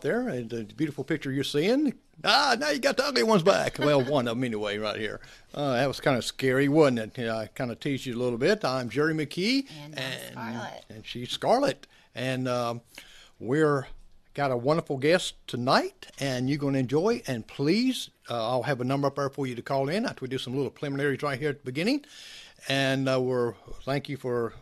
out there. And the beautiful picture you're seeing. Ah, now you got the ugly ones back. Well, one of them anyway, right here. Uh, that was kind of scary, wasn't it? You know, I kind of teased you a little bit. I'm Jerry McKee, And I'm Scarlette. and she's Scarlette, and um, we're got a wonderful guest tonight, and you're going to enjoy. And please, uh, I'll have a number up there for you to call in after we do some little preliminaries right here at the beginning. And uh, we're thank you for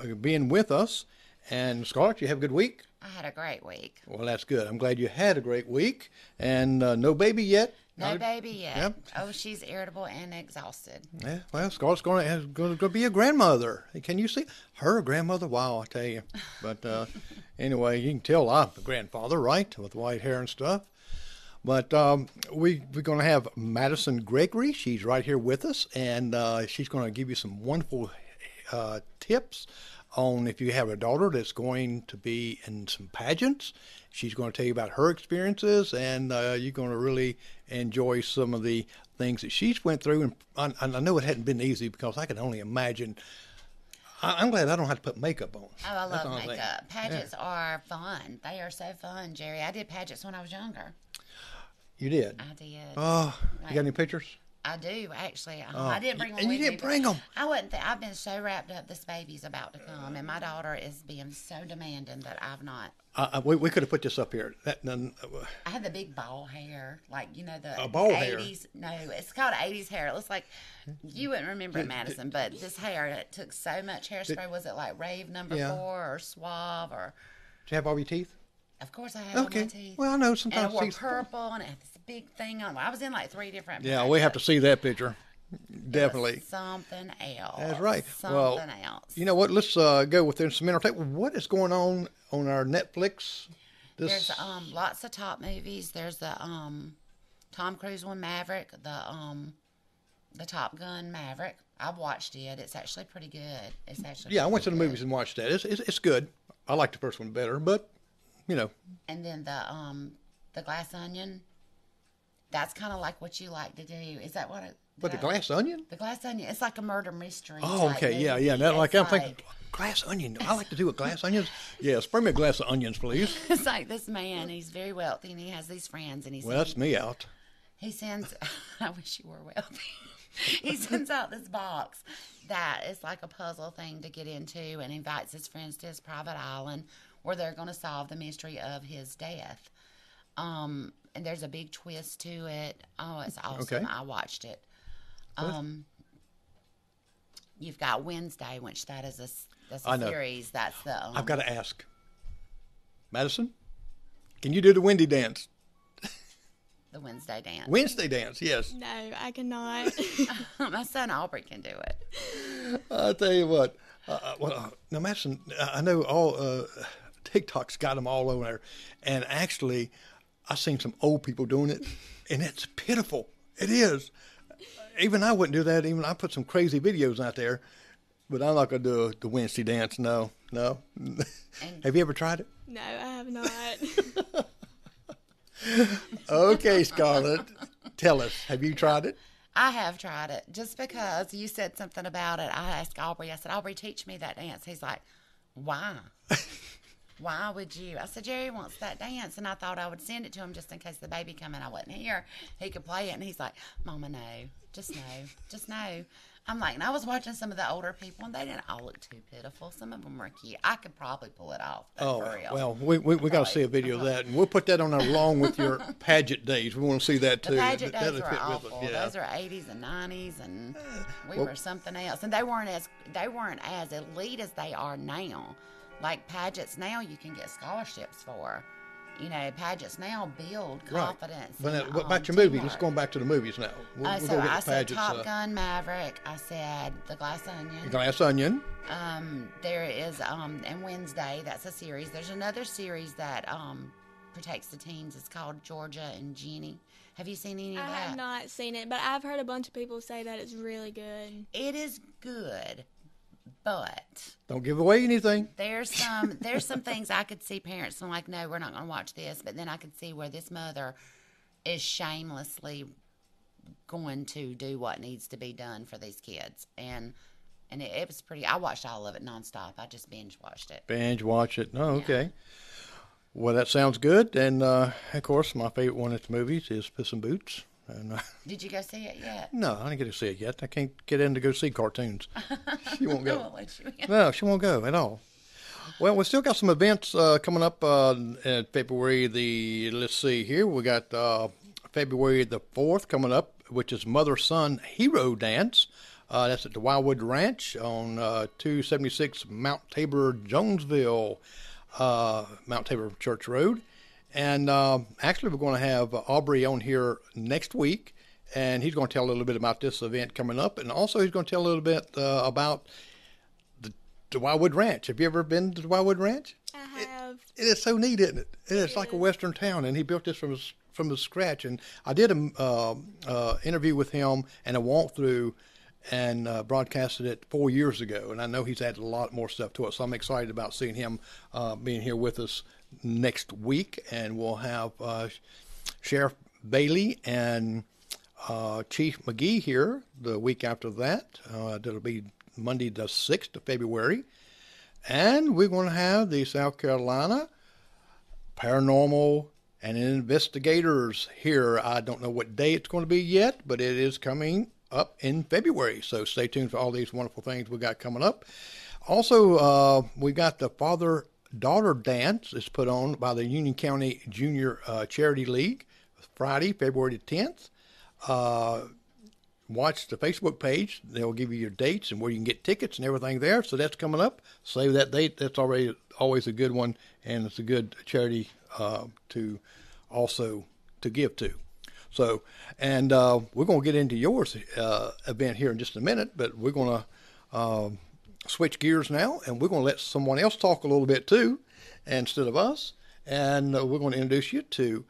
uh, being with us. And Scarlette, you have a good week. I had a great week. Well, that's good. I'm glad you had a great week, and uh, no baby yet. No baby yet. Yep. Oh, she's irritable and exhausted. Yeah, well, Scarlette's going to going to be a grandmother. Can you see her grandmother? Wow, I tell you. But uh, anyway, you can tell I'm a grandfather, right, with white hair and stuff. But um, we we're going to have Madyson Gregory. She's right here with us, and uh, she's going to give you some wonderful uh, tips on if you have a daughter that's going to be in some pageants. She's going to tell you about her experiences, and uh, you're going to really enjoy some of the things that she's went through. And I, I know it hadn't been easy because I can only imagine. I, I'm glad I don't have to put makeup on. Oh, I love all I'm saying. makeup. Pageants are fun. They are so fun, Jerry. I did pageants when I was younger. You did. I did. Oh, you got any pictures? I do actually. Uh, I didn't bring. Oh, and you didn't me, bring 'em. I wasn't. Th- I've been so wrapped up. This baby's about to come, and my daughter is being so demanding that I've not. Uh, we, we could have put this up here. That, none, uh, I had the big ball hair, like you know the A ball hair? 80s. No, it's called 80s hair. It looks like you wouldn't remember it, Madyson, but this hair it took so much hairspray. Was it like Rave Number Yeah. Four or Suave or? Do you have all your teeth? Of course, I all Okay. my teeth. Well, I know sometimes and I wore teeth. purple, and it had this big thing on. I was in like three different. Yeah, we have to see that picture. Definitely. something else. That's right. Something well, else. you know what? Let's uh, go with some entertainment. What is going on on our Netflix? This There's um lots of top movies. There's the um Tom Cruise one, Maverick. The um the Top Gun Maverick. I've watched it. It's actually pretty good. It's actually yeah, I went to the good. movies and watched that. It's, it's it's good. I like the first one better, but you know, And then the um the Glass Onion. That's kind of like what you like to do. Is that what it? but the I- glass onion. The Glass Onion. It's like a murder mystery. Oh, okay, yeah, movie. yeah. Now, like I'm thinking, glass onion. I like to do with glass onions. Yeah, spray me a glass of onions, please. It's like this man. He's very wealthy, and he has these friends, and he's. Well, sends that's me out. He sends. I wish you were wealthy. he sends out this box that is like a puzzle thing to get into, and invites his friends to his private island where they're going to solve the mystery of his death. Um, and there's a big twist to it. Oh, it's awesome! Okay. I watched it. Um, you've got Wednesday, which that is a that's a I know. series. That's the um, I've got to ask, Madyson, can you do the windy dance? the Wednesday dance. Wednesday dance, yes. No, I cannot. My son Aubrey can do it. I'll tell you what. Uh, uh, well, uh, now, Madyson, uh, I know all uh, TikTok's got them all over there, and actually, I've seen some old people doing it, and it's pitiful. It is. Even I wouldn't do that. Even I put some crazy videos out there, but I'm not gonna do the Wednesday dance. No, no. Have you ever tried it? no, I have not. Okay, Scarlette, tell us. Have you tried it? I have tried it just because you said something about it. I asked Aubrey, I said, Aubrey, teach me that dance. He's like, why? why would you? I said, Jerry wants that dance. And I thought I would send it to him just in case the baby come in. I wasn't here. He could play it. And he's like, Mama, no. Just no. Just no. I'm like, and I was watching some of the older people, and they didn't all look too pitiful. Some of them were cute. I could probably pull it off. Oh, for real. well, we, we, we got to see a video of that, and we'll put that on along with your pageant days. We want to see that too. The pageant That- days were fit with it, awful. yeah. Those are eighties and nineties, and we Well- were something else. And they weren't as they weren't as elite as they are now. Like pageants now, you can get scholarships for. You know, pageants now build confidence. Right. confidence. But now, what about your movies? Let's go back to the movies now. We'll, Uh, we'll so I said pageants. Top uh, Gun Maverick. I said The Glass Onion. The Glass Onion. Um, there is um, and Wednesday. That's a series. There's another series that um protects the teens. It's called Georgia and Jeannie. Have you seen any of I that? I have not seen it, but I've heard a bunch of people say that it's really good. It is good, but Don't give away anything. there's some there's some things I could see parents I'm like, no, we're not going to watch this. But then I could see where this mother is shamelessly going to do what needs to be done for these kids, and and it, it was pretty. I watched all of it nonstop. I just binge watched it. Binge watch it. Oh, okay. Well, that sounds good. And uh, of course, my favorite one at the movies is Puss in Boots. And uh, Did you go see it yet? no, I didn't get to see it yet. I can't get in to go see cartoons. She won't go. won't let you in. No, she won't go at all. Well, we still got some events uh, coming up uh, in February. The let's see here, we got uh, February the fourth coming up, which is Mother Son Hero Dance. Uh, that's at the Wildwood Ranch on uh, 276 Mount Tabor, Jonesville, uh, Mount Tabor Church Road. And uh, actually, we're going to have Aubrey on here next week, and he's going to tell a little bit about this event coming up, and also he's going to tell a little bit uh, about the Wildwood Ranch. Have you ever been to the Wildwood Ranch? I have. It is so neat, isn't it? It is like a western town, and he built this from his, from the scratch. And I did an uh, uh, interview with him and a walkthrough, and uh, broadcasted it four years ago. And I know he's added a lot more stuff to it, so I'm excited about seeing him uh, being here with us next week. And we'll have uh, Sheriff Bailey and uh, Chief McGee here the week after that. Uh, that'll be Monday the 6th of February. And we're going to have the South Carolina Paranormal and Investigators here. I don't know what day it's going to be yet, but it is coming up in February. So stay tuned for all these wonderful things we got coming up. Also, uh, we got the Father Daughter Dance is put on by the Union County Junior uh, Charity League Friday, February the 10th. Uh, watch the Facebook page. They'll give you your dates and where you can get tickets and everything there. So that's coming up. Save that date. That's already always a good one, and it's a good charity uh, to also to give to. So, and uh, we're going to get into yours uh, event here in just a minute, but we're going to um, switch gears now, and we're going to let someone else talk a little bit too, instead of us. And uh, we're going to introduce you to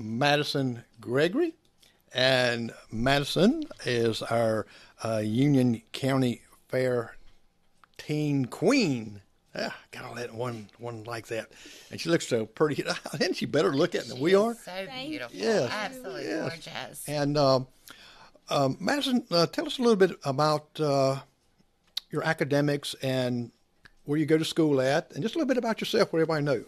Madyson Gregory. And Madyson is our uh, Union County Fair teen queen. Ah, got all that one one like that, and she looks so pretty. Isn't she better looking than we She is are? So beautiful. Yes. Absolutely Yes. gorgeous. And um, um, Madyson, uh, tell us a little bit about uh, your academics and where you go to school at, and just a little bit about yourself, where everybody know.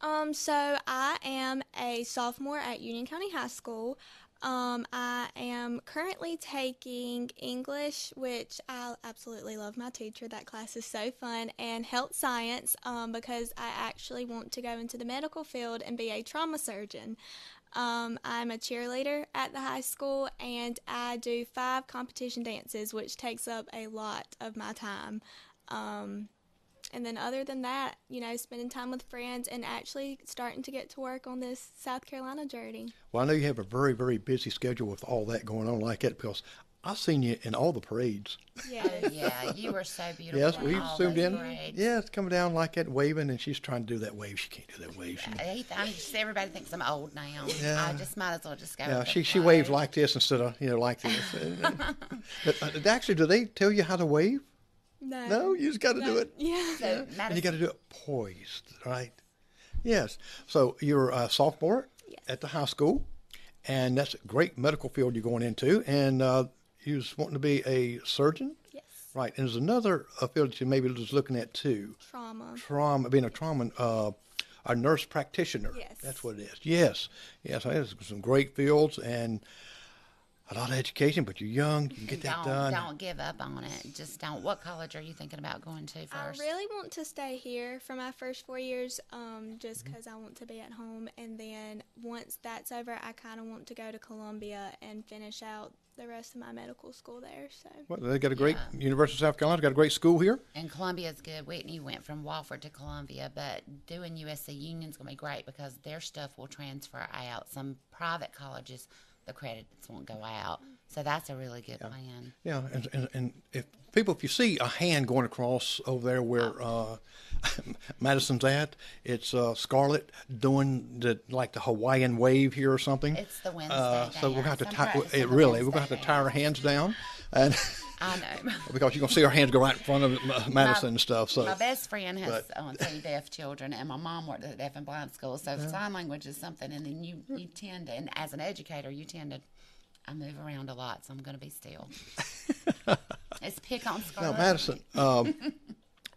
Um, so I am a sophomore at Union County High School. Um, I am currently taking English, which I absolutely love my teacher. That class is so fun, and health science um, because I actually want to go into the medical field and be a trauma surgeon. Um, I'm a cheerleader at the high school, and I do five competition dances, which takes up a lot of my time. Um, and then other than that, you know, spending time with friends and actually starting to get to work on this South Carolina journey. Well, I know you have a very, very busy schedule with all that going on like that because I've seen you in all the parades. Oh, yeah, you were so beautiful. Yes, we zoomed in. parades. it's coming down like that, waving, and she's trying to do that wave. She can't do that wave. She, He- I'm just, everybody thinks I'm old now. Yeah. I just might as well just go. yeah, with the she she flow. waves like this instead of you know like this. And, and- but, uh, actually, do they tell you how to wave? No. No, you just got to do it. Yeah. So, And you got to do it poised, right? Yes. So you're a sophomore Yes. at the high school, and that's a great medical field you're going into. And uh, you was wanting to be a surgeon, Yes. right? And there's another field that you maybe was looking at too. Trauma. Trauma, being a trauma, uh, a nurse practitioner. Yes. That's what it is. Yes. Yes. I There's some great fields and a lot of education, but you're young. You can get that don't, done. don't give up on it. Just don't. What college are you thinking about going to first? I really want to stay here for my first four years, um, just Mm-hmm. because I want to be at home. And then once that's over, I kind of want to go to Columbia and finish out the rest of my medical school there. So Well, they got a great Yeah. University of South Carolina. Got a great school here. And Columbia's good. Whitney went from Wofford to Columbia, but doing USC Union's going to be great because their stuff will transfer out. Some private colleges, the credits won't go out. So that's a really good plan. Yeah, and, and, and if people, if you see a hand going across over there where uh, Madyson's at, it's uh, Scarlette doing the like the Hawaiian wave here or something. It's the Wednesday Uh, so we're gonna have to tie it. Really, we're gonna have to tie our hands down, and I know. because you're gonna see our hands go right in front of uh, Madyson and stuff. So My best friend has but- uh, three deaf children, and my mom worked at the deaf and blind school. So sign language is something, and then you you tend to, and as an educator, you tend to. I move around a lot, so I'm going to be still. it's pick on Scarlette. now, Madyson, um,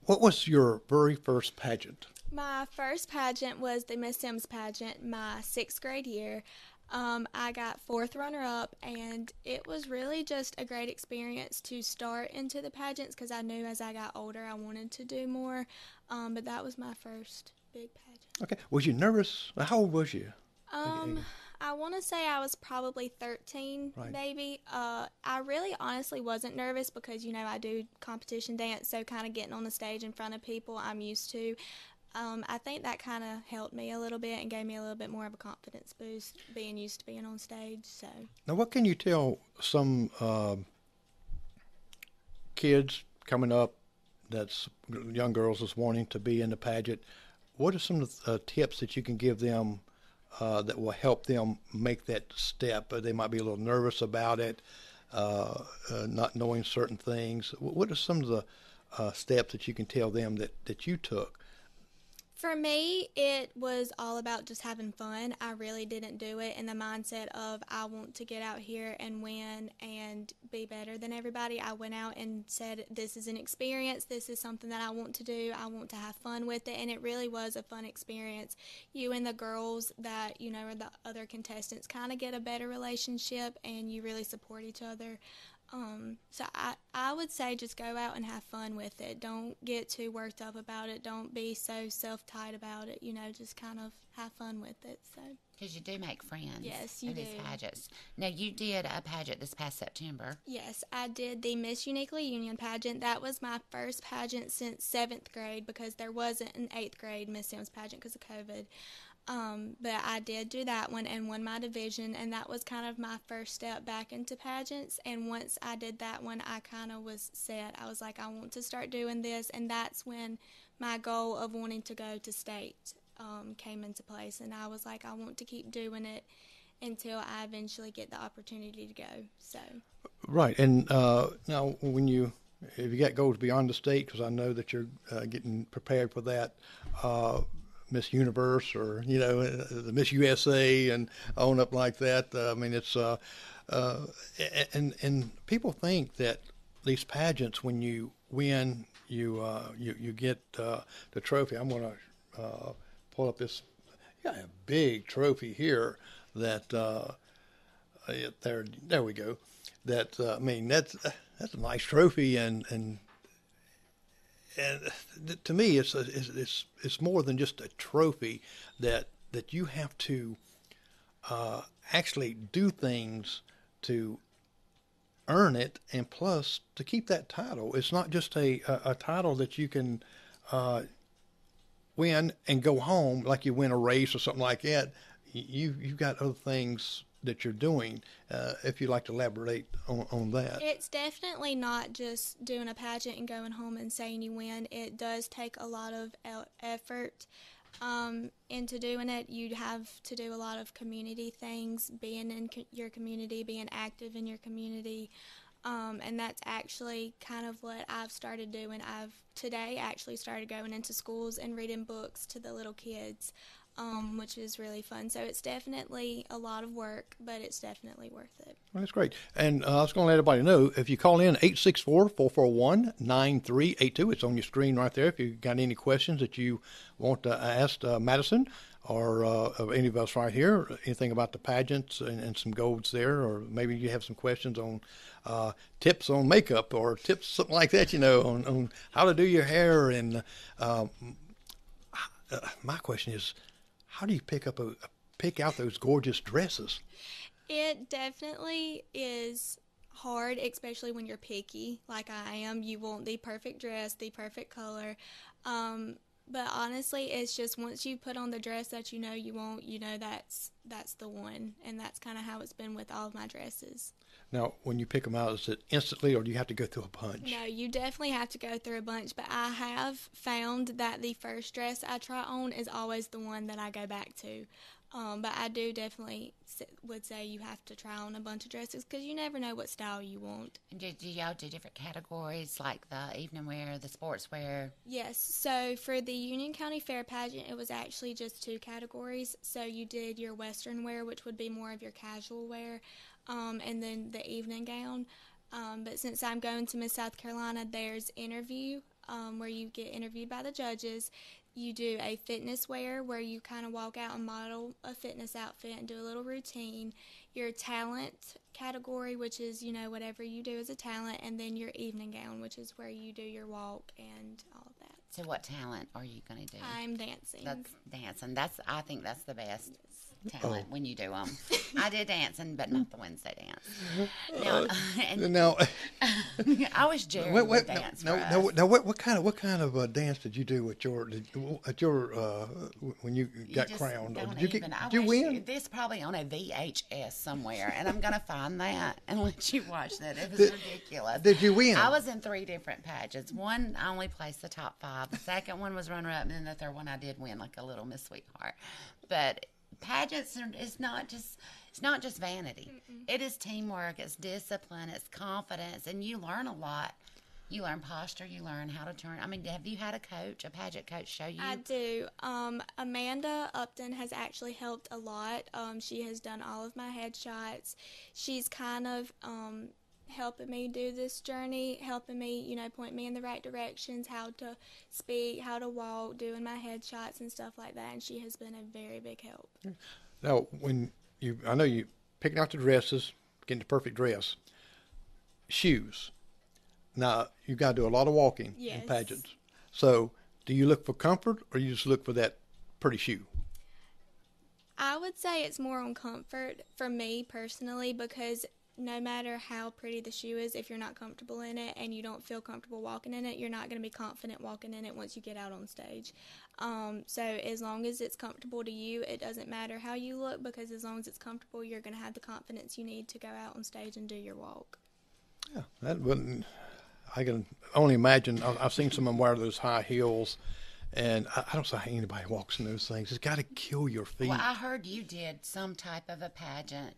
what was your very first pageant? My first pageant was the Miss Sims pageant, my sixth grade year. Um, I got fourth runner up, and it was really just a great experience to start into the pageants because I knew as I got older I wanted to do more. Um, but that was my first big pageant. Okay. Was you nervous? How old was you? Um, I want to say I was probably 13, Right. maybe. Uh, I really honestly wasn't nervous because, you know, I do competition dance, so kind of getting on the stage in front of people I'm used to. Um, I think that kind of helped me a little bit and gave me a little bit more of a confidence boost being used to being on stage. So, Now, what can you tell some um kids coming up that's young girls that's wanting to be in the pageant? What are some of the uh, tips that you can give them uh, that will help them make that step? They might be a little nervous about it, uh, uh, not knowing certain things. What are some of the uh, steps that you can tell them that, that you took? For me, it was all about just having fun. I really didn't do it in the mindset of I want to get out here and win and be better than everybody. I went out and said, This is an experience. This is something that I want to do. I want to have fun with it. And it really was a fun experience. You and the girls that, you know, are the other contestants kind of get a better relationship and you really support each other. Um, so I, I would say just go out and have fun with it. Don't get too worked up about it. Don't be so self-tied about it. You know, just kind of have fun with it. So Because you do make friends. Yes, you in these do. pageants. Now, you did a pageant this past September. yes, I did the Miss Uniquely Union pageant. That was my first pageant since seventh grade because there wasn't an eighth grade Miss Sims pageant because of COVID. Um, but I did do that one and won my division, and that was kind of my first step back into pageants. And once I did that one, I kind of was set. I was like, I want to start doing this, and that's when my goal of wanting to go to state um, came into place. And I was like, I want to keep doing it until I eventually get the opportunity to go. So. Right, and uh, now when you if you get goals beyond the state, because I know that you're uh, getting prepared for that, uh, Miss Universe or you know uh, the Miss USA and on up like that. Uh, I mean, it's uh, uh, and and people think that these pageants when you win, you uh, you you get uh, the trophy. I'm gonna uh, pull up this. Yeah, a big trophy here that. Uh, uh, there, there we go. That uh, I mean, that's that's a nice trophy, and and and to me, it's, a, it's it's it's more than just a trophy. That that you have to uh, actually do things to earn it, and plus to keep that title. It's not just a a, a title that you can uh, win and go home like you win a race or something like that. You you've got other things that you're doing. Uh, if you'd like to elaborate on, on that. It's definitely not just doing a pageant and going home and saying you win. It does take a lot of effort um, into doing it. You have to do a lot of community things, being in co- your community, being active in your community. Um, and that's actually kind of what I've started doing. I've today actually started going into schools and reading books to the little kids, um, which is really fun. So it's definitely a lot of work, but it's definitely worth it. Well, that's great. And uh, I was going to let everybody know if you call in 864 441 9382, it's on your screen right there. If you've got any questions that you want to ask uh, Madyson or uh, any of us right here, anything about the pageants and, and some golds there, or maybe you have some questions on uh, tips on makeup or tips, something like that, you know, on, on how to do your hair. And uh, uh, my question is, how do you pick up a, pick out those gorgeous dresses? It definitely is hard, especially when you're picky, like I am. You want the perfect dress, the perfect color. Um, but honestly, it's just once you put on the dress that you know you want, you know that's that's the one, and that's kind of how it's been with all of my dresses. Now, when you pick them out, is it instantly, or do you have to go through a bunch? No, you definitely have to go through a bunch, but I have found that the first dress I try on is always the one that I go back to. Um, but I do definitely would say you have to try on a bunch of dresses because you never know what style you want. And do, do y'all do different categories like the evening wear, the sports wear? Yes, so for the Union County Fair pageant, it was actually just two categories. So you did your Western wear, which would be more of your casual wear, um, and then the evening gown. Um, but since I'm going to Miss South Carolina, there's interview, um, where you get interviewed by the judges. You do a fitness wear where you kind of walk out and model a fitness outfit and do a little routine. Your talent category, which is, you know, whatever you do as a talent, and then your evening gown, which is where you do your walk and all of that. So, what talent are you going to do? I'm dancing. That's dancing. That's I think that's the best Oh. Talent when you do them. I did dancing, but not the Wednesday dance. Now, and Now, I wish Jerry would wait, dance now, us. now, what, what kind of what kind of uh, dance did you do at your at your uh, when you You got just crowned? Or Did you even- get did you win? This probably on a VHS somewhere, and I'm gonna find that and let you watch that. It was Did- ridiculous. did you win? I was in three different pageants. One, I only placed the top five. The second one was runner up, and then the third one I did win, like a little Miss Sweetheart. But pageants are, it's not just it's not just vanity. It is teamwork. It's discipline. It's confidence, and you learn a lot. You learn posture. You learn how to turn. I mean, have you had a coach, a pageant coach, show you? I do. Um, Amanda Upton has actually helped a lot. Um, she has done all of my headshots. She's kind of um, helping me do this journey, helping me, you know, point me in the right directions, how to speak, how to walk, doing my headshots and stuff like that. And she has been a very big help. Now, when you, I know you picking out the dresses, getting the perfect dress, shoes. Now you got to do a lot of walking Yes. in pageants. So, do you look for comfort, or you just look for that pretty shoe? I would say it's more on comfort for me personally because no matter how pretty the shoe is, if you're not comfortable in it and you don't feel comfortable walking in it, you're not going to be confident walking in it once you get out on stage. Um, so as long as it's comfortable to you, it doesn't matter how you look because as long as it's comfortable, you're going to have the confidence you need to go out on stage and do your walk. Yeah, that wouldn't. I can only imagine. I- I've seen someone wear those high heels, and I, I don't see how anybody walks in those things. It's got to kill your feet. well, I heard you did some type of a pageant.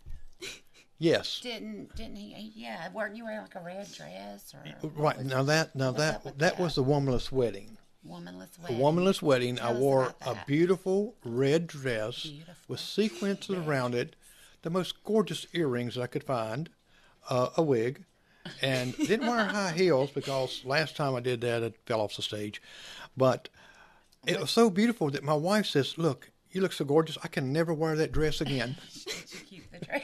Yes. Didn't didn't he? Yeah, weren't you wearing like a red dress or Right now that now that that that? was the womanless wedding. womanless A wedding? womanless wedding. Tell I wore a beautiful red dress Beautiful. with sequins around it, the most gorgeous earrings I could find, uh, a wig, and didn't wear high heels because last time I did that it fell off the stage. But it was so beautiful that my wife says, "Look, you look so gorgeous. I can never wear that dress again." Did you keep the dress?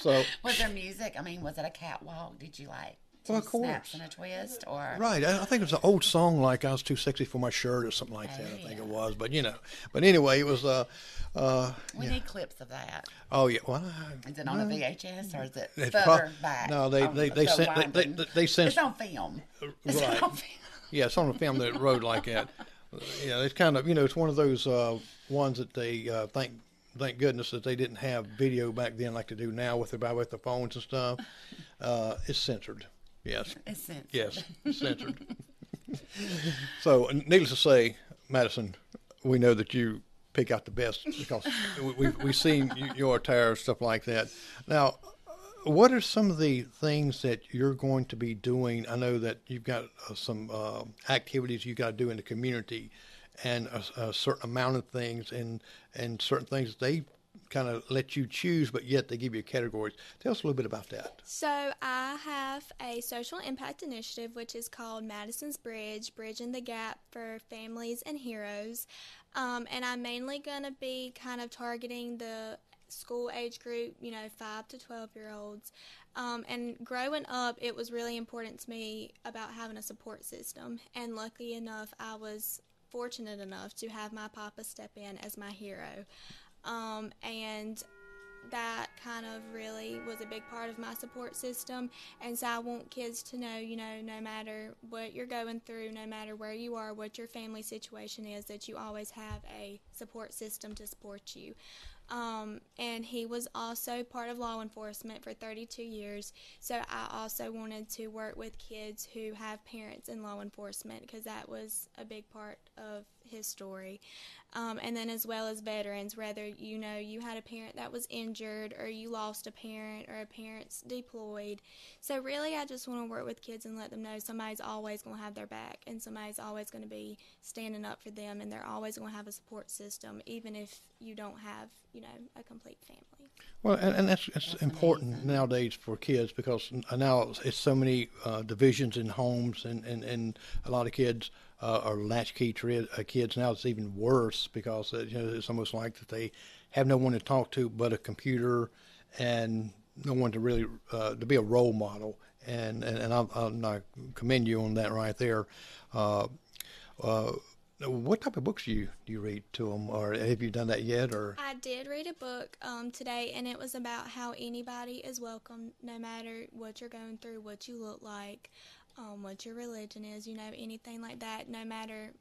So was there music? I mean, was it a catwalk? Did you like? Well, of course. Snaps and a twist, or Right. I, I think it was an old song like I was too sexy for my shirt or something like that. I think it was. But you know. But anyway, it was uh uh we need clips of that. oh yeah. Well, I, Is it on a VHS or is it It's further prob- back? no, they- on they- the they sent- they- they- they sent- It's on film. It's right. on film. yeah, it's on a film that rode like that. Yeah, it's kind of you know it's one of those uh, ones that they uh, thank thank goodness that they didn't have video back then like they do now with the with the phones and stuff. Uh, it's censored. Yes. It's censored. Yes, censored. so, needless to say, Madyson, we know that you pick out the best because we, we've, we've seen your attire and stuff like that. Now, what are some of the things that you're going to be doing? I know that you've got uh, some uh, activities you got to do in the community, and a, a certain amount of things, and and certain things they kind of let you choose, but yet they give you categories. Tell us a little bit about that. So I have a social impact initiative which is called Madyson's Bridge, Bridging the Gap for Families and Heroes. Um, and I'm mainly going to be kind of targeting the school age group, you know, 5 to 12 year olds. Um, and growing up, it was really important to me about having a support system. And lucky enough, I was fortunate enough to have my papa step in as my hero. Um, and that kind of really was a big part of my support system. And so I want kids to know, you know, no matter what you're going through, no matter where you are, what your family situation is, that you always have a support system to support you. Um, and he was also part of law enforcement for 32 years. So I also wanted to work with kids who have parents in law enforcement because that was a big part of his story. Um, and then as well as veterans, whether you know you had a parent that was injured or you lost a parent or a parent's deployed. So really, I just want to work with kids and let them know somebody's always going to have their back and somebody's always going to be standing up for them, and they're always going to have a support system, even if you don't have you know a complete family. Well, and, and that's, that's, That's important amazing. nowadays for kids because n- now it's, it's so many uh, divisions in homes, and, and, and a lot of kids uh, are latchkey tri- uh, kids. Now it's even worse because uh, you know, it's almost like that they have no one to talk to but a computer and no one to really uh, to be a role model. And and, and I, I commend you on that right there. Uh, uh, what type of books do you do you read to them, or have you done that yet? Or I did read a book um, today, and it was about how anybody is welcome, no matter what you're going through, what you look like, um, what your religion is, you know, anything like that. No matter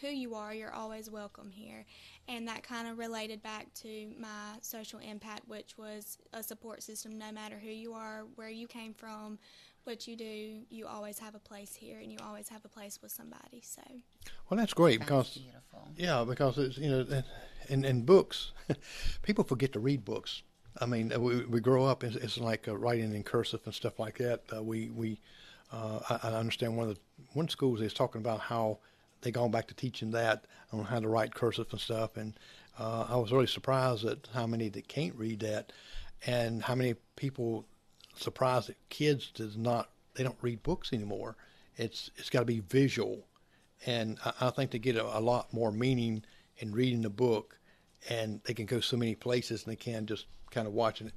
who you are, you're always welcome here. And that kind of related back to my social impact, which was a support system. No matter who you are, where you came from, what you do, you always have a place here, and you always have a place with somebody. So. well, that's great That's because beautiful. Yeah, because it's you know, in in books, people forget to read books. I mean, uh, we, we grow up. It's, it's like uh, writing in cursive and stuff like that. Uh, we we uh, I, I understand one of the one schools is talking about how they gone back to teaching that on how to write cursive and stuff. And uh, I was really surprised at how many that can't read that, and how many people surprised that kids does not they don't read books anymore. It's it's got to be visual and I, I think they get a, a lot more meaning in reading the book, and they can go so many places and they can just kind of watching it.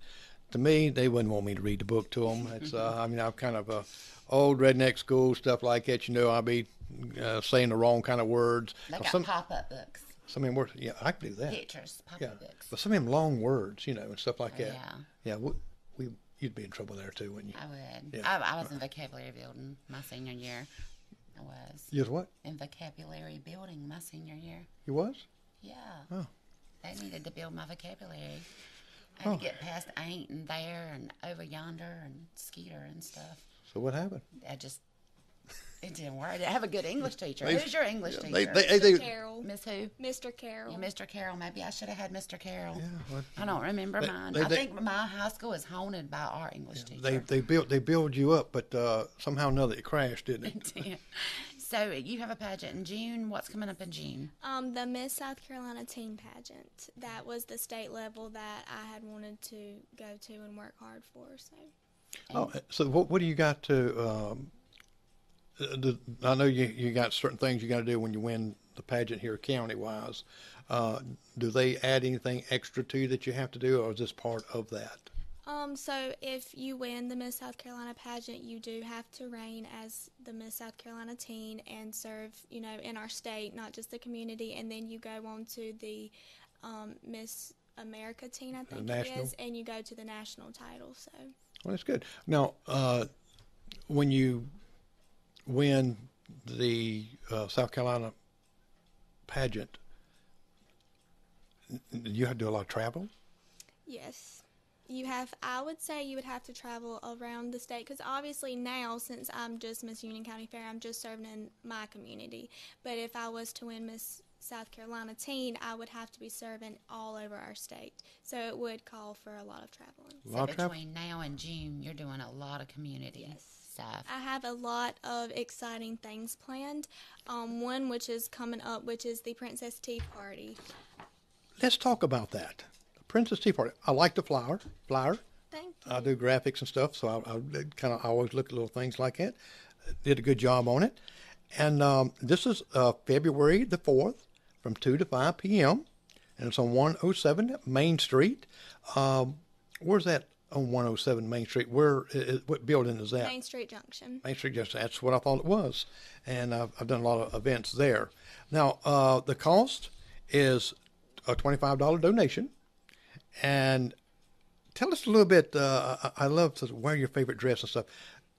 To me, they wouldn't want me to read the book to them. It's, uh, I mean, I'm kind of a old redneck school stuff like that. You know, I'll be uh, saying the wrong kind of words. They got some pop up books, some of them words, yeah, I can do that. pictures, pop Yeah, up books. but some of them long words, you know, and stuff like that. yeah. yeah. We, we you'd be in trouble there too, wouldn't you? I would. Yeah. I, I was in vocabulary building my senior year. I was You was what? in vocabulary building my senior year. You was? Yeah. Oh. They needed to build my vocabulary. I had Oh. to get past ain't and there and over yonder and skeeter and stuff. So what happened? I just it didn't work. I didn't have a good English teacher. They- Who's your English teacher? They, they, they, Mr. Carroll. Miss who? Mr. Carroll. Yeah, Mr. Carroll. Maybe I should have had Mr. Carroll. yeah, well, I don't remember They- mine. they- I they- think my high school is haunted by our English teacher. they they built they build you up, but uh, somehow or another it crashed, didn't it? so you have a pageant in June. What's coming up in June? Um, the Miss South Carolina Teen Pageant. That was the state level that I had wanted to go to and work hard for. So Oh, so what what do you got to? Um, uh, the, I know you you got certain things you got to do when you win the pageant here county wise. Uh, do they add anything extra to you that you have to do, or is this part of that? Um, so if you win the Miss South Carolina pageant, you do have to reign as the Miss South Carolina teen and serve, you know, in our state, not just the community. And then you go on to the um, Miss America teen, I think it national? is, and you go to the national title. So Well, that's good. Now, uh, when you win the uh, South Carolina pageant, you have to do a lot of travel. yes, you have. I would say you would have to travel around the state because obviously now, since I'm just Miss Union County Fair, I'm just serving in my community. But if I was to win Miss South Carolina teen, I would have to be serving all over our state. So it would call for a lot of traveling. A So lot of travel. between now and June, you're doing a lot of community stuff. I have a lot of exciting things planned. Um, one which is coming up, which is the Princess Tea Party. Let's talk about that. Princess Tea Party. I like the flower. Flower. Thank you. I do graphics and stuff, so I, I kind of always look at little things like that. Did a good job on it, and um, this is uh, February the fourth from two to five p.m. and it's on one hundred seven Main Street. Um, where's that on one hundred seven Main Street? Where? i- i- what building is that? Main Street Junction. Main Street Junction. That's what I thought it was, and I've, I've done a lot of events there. Now, uh, the cost is a twenty-five dollar donation, and tell us a little bit. Uh, I, love to wear your favorite dress and stuff,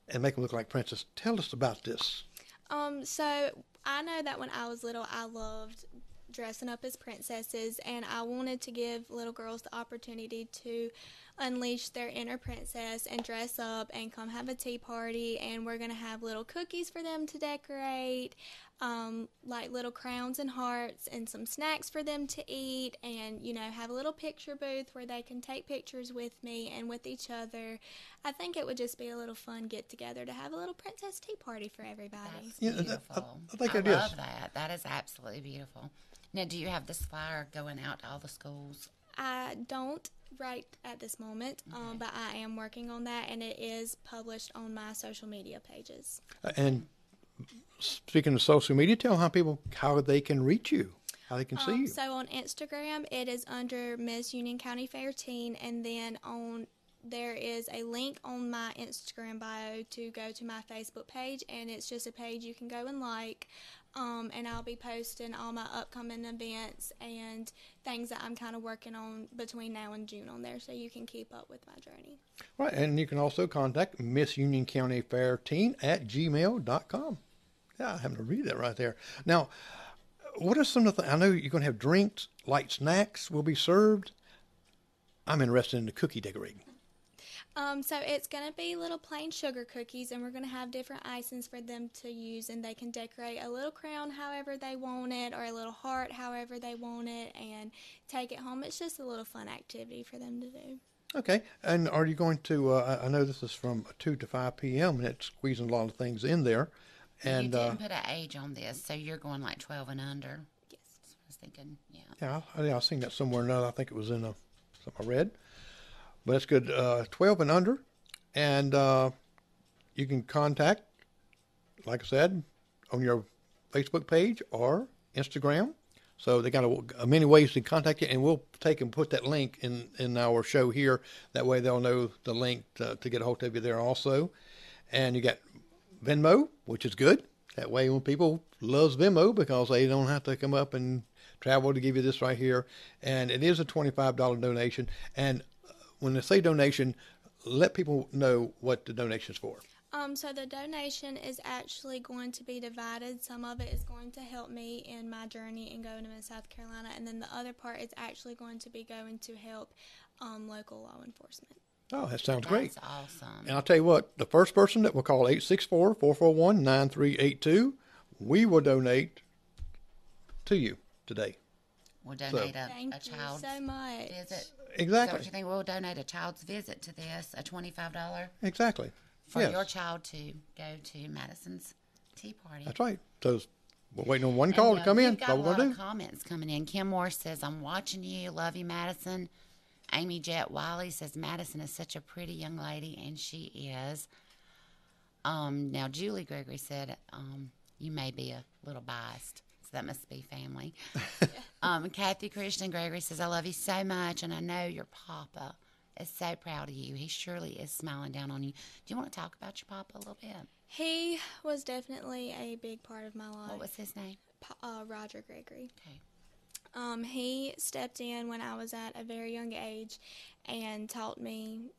and make them look like princess. Tell us about this. Um, so I know that when I was little, I loved dressing up as princesses, and I wanted to give little girls the opportunity to unleash their inner princess and dress up and come have a tea party. And we're gonna have little cookies for them to decorate. Um, like little crowns and hearts and some snacks for them to eat, and you know, have a little picture booth where they can take pictures with me and with each other. I think it would just be a little fun get together to have a little princess tea party for everybody. That's Yeah, that- beautiful. I- I think I it is. love that. That is absolutely beautiful. Now, do you have this flyer going out to all the schools? I don't right at this moment, um, but I am working on that, and it is published on my social media pages. And speaking of social media, tell how people how they can reach you, how they can see Um, you. so on Instagram, it is under Miss Union County Fair Teen, and then on there is a link on my Instagram bio to go to my Facebook page, and it's just a page you can go and like. Um, and I'll be posting all my upcoming events and things that I'm kind of working on between now and June on there, so you can keep up with my journey. Right, and you can also contact Miss Union County Fair Teen at gmail.com. Yeah, I happen to read that right there. Now, what are some of the, I know you're going to have drinks, light snacks will be served. I'm interested in the cookie decorating. Um, so it's gonna be little plain sugar cookies, and we're gonna have different icings for them to use, and they can decorate a little crown however they want it, or a little heart however they want it, and take it home. It's just a little fun activity for them to do. Okay, and are you going to, uh, I I know this is from 2 to 5 p.m., and it's squeezing a lot of things in there. And you uh, didn't put an age on this, so you're going like 12 and under. Yes. That's I was thinking. Yeah. Yeah, I, yeah, I've seen that somewhere or another. I think it was in a something I read. But it's good. Uh, 12 and under. And uh, you can contact, like I said, on your Facebook page or Instagram. So they got a, a many ways to contact you, and we'll take and put that link in, in our show here. That way they'll know the link to, to get a hold of you there also. And you got Venmo, which is good. That way, when people loves Venmo because they don't have to come up and travel to give you this right here, and it is a twenty-five dollar donation. And uh, when they say donation, let people know what the donation is for. Um, so the donation is actually going to be divided. Some of it is going to help me in my journey in going to South Carolina, and then the other part is actually going to be going to help um, local law enforcement. Oh, that sounds great. That's awesome. And I'll tell you what, the first person that will call 864 441 9382, we will donate to you today. We'll donate a, Thank a you child's so much. visit. Exactly. that Exactly. what you think? We'll donate a child's visit to this, a $25 Exactly. for Yes. your child to go to Madyson's tea party. That's right. So we're waiting on one call And, to uh, come in. We've got all a we're lot going of to do. comments coming in. Kim Moore says, "I'm watching you. Love you, Madyson." Amy Jet Wiley says, "Madyson is such a pretty young lady, and she is." Um, now Julie Gregory said, um, "You may be a little biased." So that must be family. um, Kathy Christian Gregory says, I love you so much, and I know your papa is so proud of you. He surely is smiling down on you. Do you want to talk about your papa a little bit? He was definitely a big part of my life. What was his name? Pa- uh, Roger Gregory. Okay. Um, he stepped in when I was at a very young age and taught me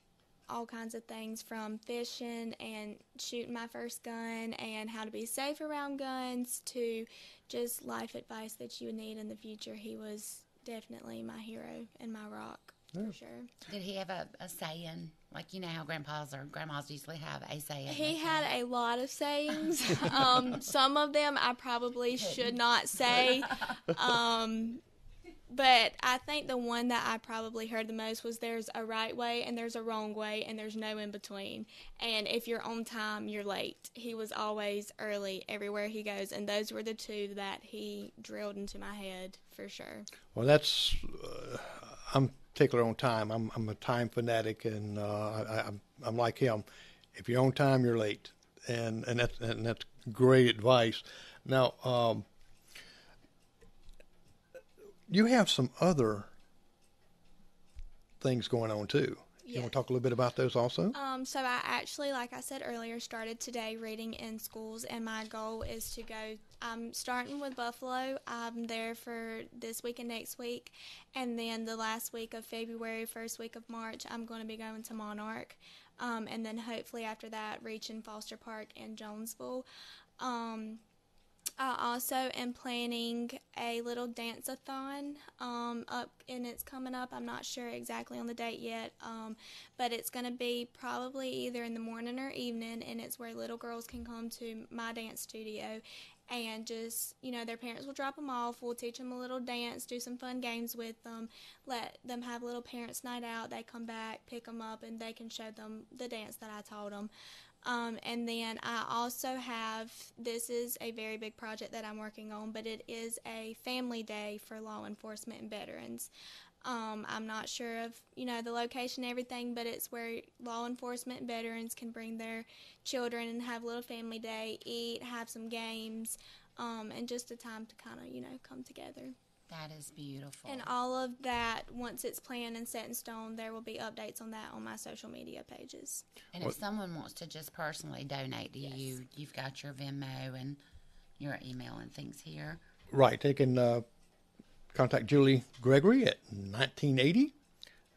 all kinds of things from fishing and shooting my first gun and how to be safe around guns to just life advice that you would need in the future. He was definitely my hero and my rock for sure. Did he have a, a saying? Like, you know how grandpas or grandmas usually have a saying? He had a lot of sayings. um, some of them I probably should not say. Um, but I think the one that I probably heard the most was there's a right way and there's a wrong way and there's no in between. And if you're on time, you're late. He was always early everywhere he goes. And those were the two that he drilled into my head for sure. Well, that's uh, I'm particular on time. I'm I'm a time fanatic, and uh, I, I'm I'm like him. If you're on time, you're late, and and that's and that's great advice. Now, um, you have some other things going on too. You want Yes. to talk a little bit about those also? Um, so I actually, like I said earlier, started today reading in schools, and my goal is to go. I'm starting with Buffalo. I'm there for this week and next week, and then the last week of February, first week of March, I'm going to be going to Monarch, um, and then hopefully after that, reaching Foster Park and Jonesville. Um, I also am planning a little dance-a-thon um, up, and it's coming up. I'm not sure exactly on the date yet, um, but it's going to be probably either in the morning or evening, and it's where little girls can come to my dance studio and just you know their parents will drop them off. We'll teach them a little dance, do some fun games with them, let them have a little parents' night out. They come back, pick them up, and they can show them the dance that I taught them. Um, and then I also have this is a very big project that I'm working on, but it is a family day for law enforcement and veterans. Um, I'm not sure of you know the location and everything, but it's where law enforcement veterans can bring their children and have a little family day, eat, have some games, um, and just a time to kind of you know come together. That is beautiful. And all of that, once it's planned and set in stone, there will be updates on that on my social media pages. And if someone wants to just personally donate to you, you've got your Venmo and your email and things here. Right. They can uh, contact Julie Gregory at 1980.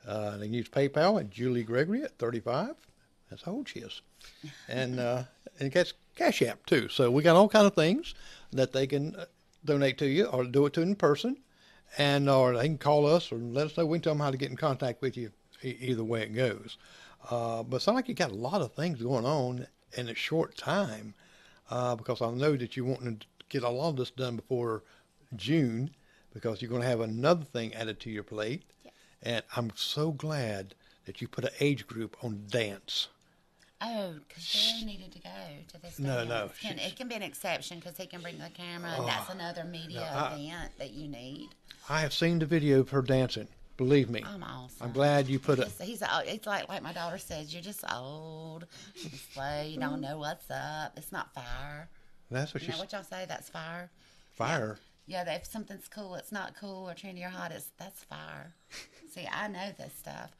Uh, they can use PayPal at Julie Gregory at 35. That's how old she is. And uh, and it gets Cash App too. So we got all kind of things that they can uh, donate to you or do it to in person. And or they can call us or let us know. We can tell them how to get in contact with you. E- either way it goes. Uh, but it sounds like you got a lot of things going on in a short time uh, because I know that you want to get a lot of this done before June because you're going to have another thing added to your plate. And I'm so glad that you put an age group on dance. Oh, because Jerry needed to go to this. No, no, Can, it can be an exception because he can bring the camera, and that's oh, another media Oh, I- event that you need. I have seen the video of her dancing. Believe me. I'm awesome. I'm glad you put it. He's, he's. Oh, it's like like my daughter says, you're just old, you're slow, you don't know what's up. It's not fire. That's what You she's know what y'all say? That's fire. fire. Yeah, that if something's cool, it's not cool or trendy or hot. It's that's fire. See, I know this stuff.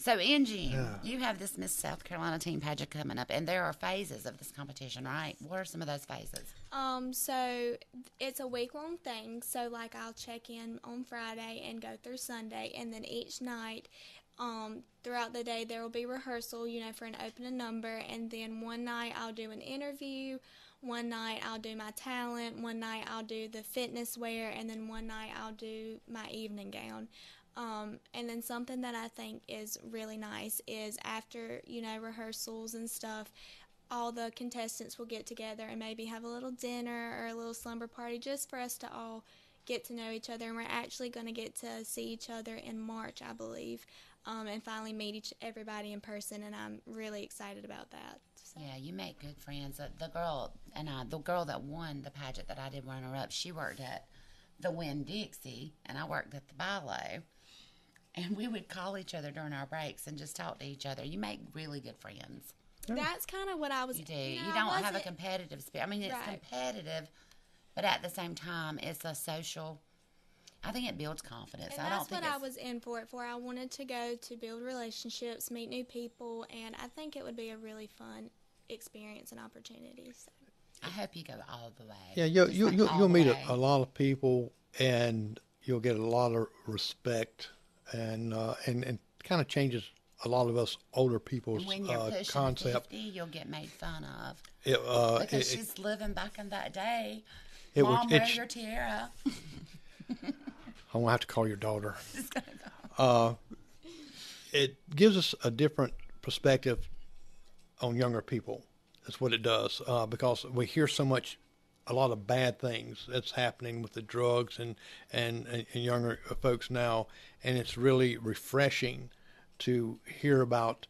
So in June, you have this Miss South Carolina Teen Pageant coming up, and there are phases of this competition, right? What are some of those phases? Um, so it's a week long thing. So like I'll check in on Friday and go through Sunday, and then each night, um, throughout the day there will be rehearsal, you know, for an opening number, and then one night I'll do an interview. One night I'll do my talent. One night I'll do the fitness wear, and then one night I'll do my evening gown. Um, and then something that I think is really nice is after you know rehearsals and stuff, all the contestants will get together and maybe have a little dinner or a little slumber party just for us to all get to know each other. And we're actually going to get to see each other in March, I believe, um, and finally meet each everybody in person. And I'm really excited about that. So. Yeah, you make good friends. The girl and I, the girl that won the pageant that I did runner up, she worked at the Winn Dixie, and I worked at the BI-LO. And we would call each other during our breaks and just talk to each other. You make really good friends. Oh. That's kind of what I was. You do. know, you don't have a competitive spirit. I mean, it's Right. competitive, but at the same time, it's a social. I think it builds confidence. And I don't that's think what I was in for it for. I wanted to go to build relationships, meet new people, and I think it would be a really fun experience and opportunity. So. I hope you go all the way. Yeah, you'll Just you, like you'll, you'll meet a, a lot of people, and you'll get a lot of respect, and uh, and and kind of changes a lot of us older people's when you're uh, pushing concept. 50, you'll get made fun of. It, uh, Because it- it- she's living back in that day. It Mom, wear your tiara. I'm gonna have to call your daughter. Uh, it gives us a different perspective on younger people. That's what it does uh, because we hear so much, a lot of bad things that's happening with the drugs and and, and, younger folks now, and it's really refreshing to hear about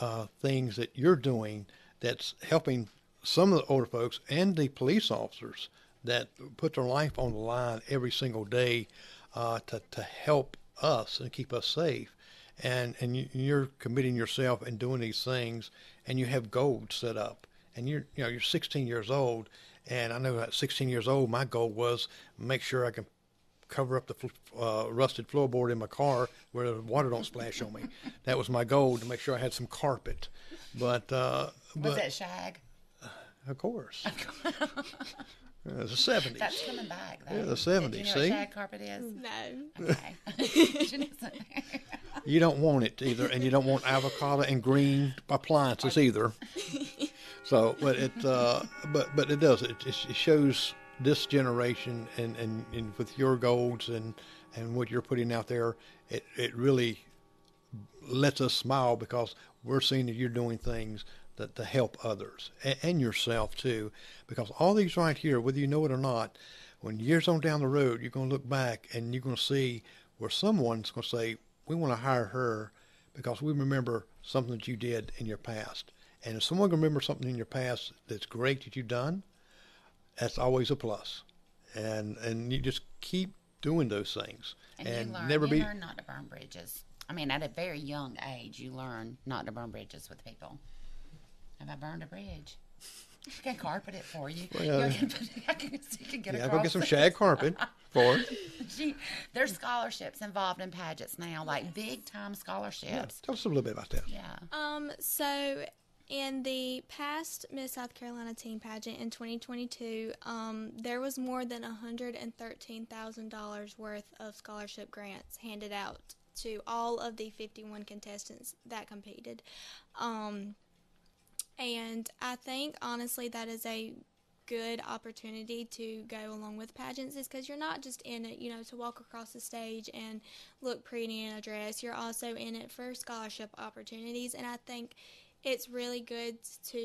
uh, things that you're doing that's helping some of the older folks and the police officers that put their life on the line every single day uh, to, to help us and keep us safe. And, and you, you're committing yourself and doing these things, and you have goals set up. And you're, you know, you're 16 years old, and I know at 16 years old, my goal was make sure I can cover up the fl- uh, rusted floorboard in my car where the water don't splash on me. That was my goal to make sure I had some carpet. But uh, Was but it shag? of course, it was the seventies. That's coming back. Though. Yeah, the Do 70s, you know see? what shag carpet is? No. Okay. You don't want it either, and you don't want avocado and green appliances either. So, but it, uh, but but it does. It, it shows this generation, and, and, and with your goals and and what you're putting out there, it it really lets us smile because we're seeing that you're doing things to, to help others and, and yourself too, because all these right here, whether you know it or not, when years on down the road, you're going to look back and you're going to see where someone's going to say, "We want to hire her because we remember something that you did in your past." And if someone can remember something in your past that's great that you've done, that's always a plus. And and you just keep doing those things And, and, you learn, never you be. learn not to burn bridges. I mean, at a very young age, you learn not to burn bridges with people. Have I burned a bridge? I can carpet it for you. Well, you can, I can, you can get Yeah, across go get some shag carpet for it. Gee, There's scholarships involved in pageants now, like big time scholarships. Tell us a little bit about that. Yeah. Um, so in the past Miss South Carolina teen pageant in 2022, um, there was more than $113,000 worth of scholarship grants handed out to all of the 51 contestants that competed. Um, and I think honestly that is a good opportunity to go along with pageants is because you're not just in it, you know, to walk across the stage and look pretty in a dress. You're also in it for scholarship opportunities, and I think it's really good to,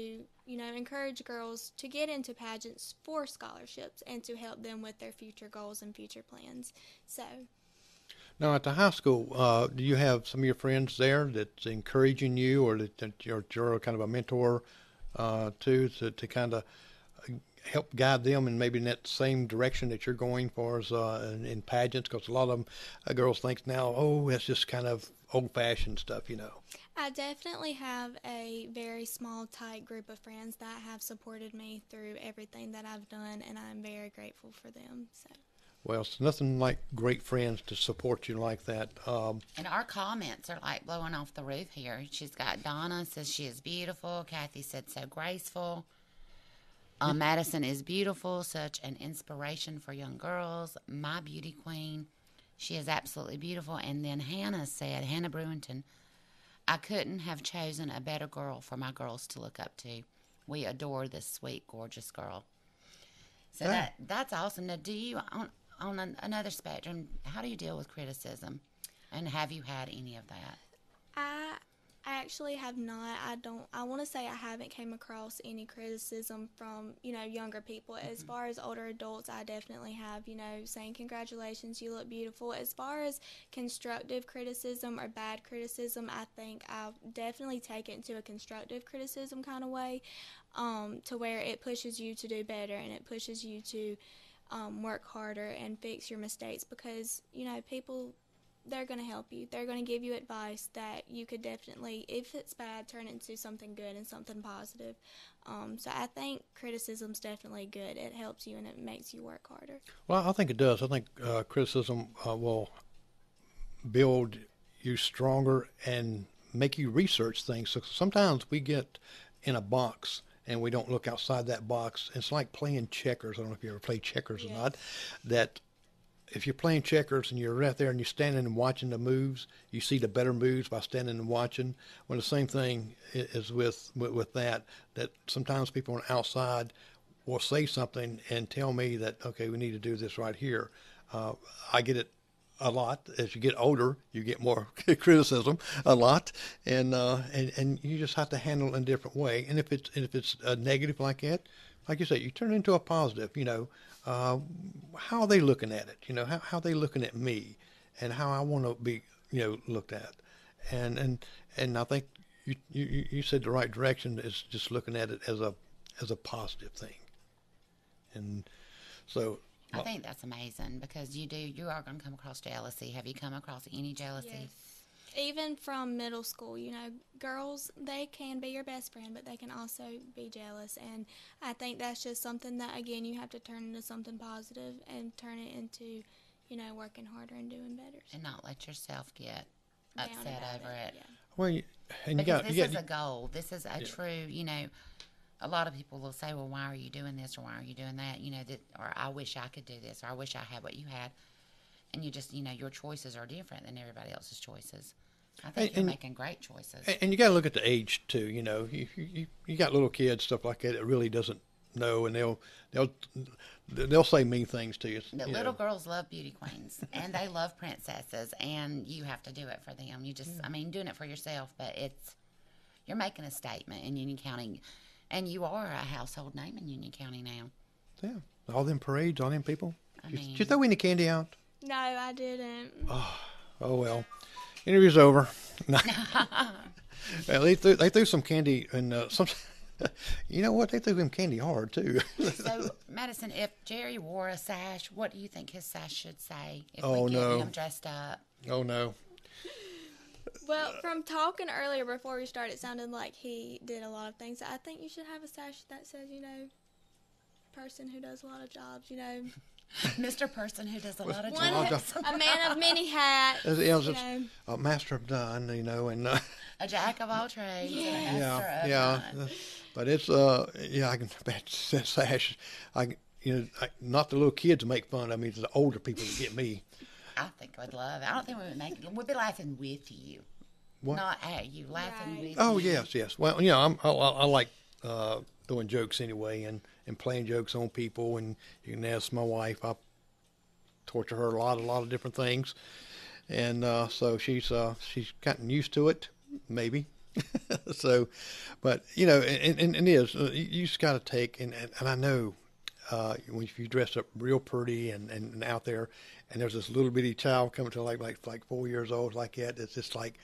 you know, encourage girls to get into pageants for scholarships and to help them with their future goals and future plans. So, Now, at the high school, uh, do you have some of your friends there that's encouraging you, or that, that you're, you're kind of a mentor uh, to, to to kind of help guide them and maybe in that same direction that you're going for as uh, in, in pageants? Because a lot of them uh, girls think now, oh, that's just kind of old-fashioned stuff, you know. I definitely have a very small, tight group of friends that have supported me through everything that I've done, and I'm very grateful for them. So. Well, it's nothing like great friends to support you like that. Um, And our comments are like blowing off the roof here. She's got Donna says she is beautiful. Kathy said so graceful. Uh, Madyson is beautiful, such an inspiration for young girls. My beauty queen, she is absolutely beautiful. And then Hannah said, Hannah Brewington, I couldn't have chosen a better girl for my girls to look up to. We adore this sweet, gorgeous girl. So Yeah. that that's awesome. Now, do you on on an, another spectrum? How do you deal with criticism? And have you had any of that? I actually have not. I don't. I want to say I haven't came across any criticism from you know younger people. As far as older adults, I definitely have. You know, saying congratulations, you look beautiful. As far as constructive criticism or bad criticism, I think I definitely take it into a constructive criticism kind of way, um, to where it pushes you to do better and it pushes you to um, work harder and fix your mistakes because you know people they're going to help you. They're going to give you advice that you could definitely, if it's bad, turn it into something good and something positive. Um, so I think criticism's definitely good. It helps you and it makes you work harder. Well, I think it does. I think uh, criticism uh, will build you stronger and make you research things. So sometimes we get in a box and we don't look outside that box. It's like playing checkers. I don't know if you ever play checkers or not. That if you're playing checkers and you're right there and you're standing and watching the moves, you see the better moves by standing and watching. Well, the same thing is with, with, with that, that sometimes people on the outside will say something and tell me that, okay, we need to do this right here. Uh, I get it a lot. As you get older, you get more criticism a lot, and, uh, and and you just have to handle it in a different way. And if it's and if it's a negative like that, like you said, you turn it into a positive. You know, uh, how are they looking at it? You know, how how are they looking at me, and how I want to be, you know, looked at, and and and I think you you you said the right direction is just looking at it as a as a positive thing, and so I think that's amazing because you do. You are going to come across jealousy. Have you come across any jealousy? Even from middle school, you know, girls, they can be your best friend, but they can also be jealous. And I think that's just something that, again, you have to turn into something positive and turn it into, you know, working harder and doing better. and not let yourself get upset over it. Yeah. well, you, and you got this you is a goal. This is a true, you know, a lot of people will say, well, why are you doing this or why are you doing that? You know, that, or I wish I could do this or I wish I had what you had. And you just, you know, your choices are different than everybody else's choices. I think And- you're and- making great choices. And, you got to look at the age too. You know, you, you you got little kids stuff like that that really doesn't know, and they'll they'll they'll say mean things to you. But you little know. girls love beauty queens and they love princesses, and you have to do it for them. You just, I mean, doing it for yourself, but it's, you're making a statement in Union County, and you are a household name in Union County now. Yeah, all them parades, all them people. I mean- did you throw any candy out? No, I didn't. Oh oh well, interview's over. No. well, they threw they threw some candy and uh, some. you know what? They threw him candy hard too. So, Madyson, if Jerry wore a sash, what do you think his sash should say? If Oh, we get no. him dressed up, oh no. Well, from talking earlier before we started, it sounded like he did a lot of things. I think you should have a sash that says, you know, person who does a lot of jobs, you know, Mr. Person who does a lot of one, jobs, a man of many hats. It was, it was you know. a master of none, you know, and uh, a jack of all trades, and yeah, of yeah. none. But it's uh, yeah, I can bet sash. I you know, I, not the little kids make fun of me. It's the older people that get me. I think we'd love it. I don't think we would make it. We'd be laughing with you, What? not at you, laughing Right. with Oh you. yes, yes. Well, you know, I'm, I, I I like uh, doing jokes anyway, and, and playing jokes on people. And you can ask my wife. I torture her a lot, a lot of different things, and uh, so she's uh, she's gotten used to it, maybe. so, but you know, and, and, and it is uh, you just got to take and, and and I know uh, when you dress up real pretty and, and, and out there, and there's this little bitty child coming to like like like four years old like that, it's just like,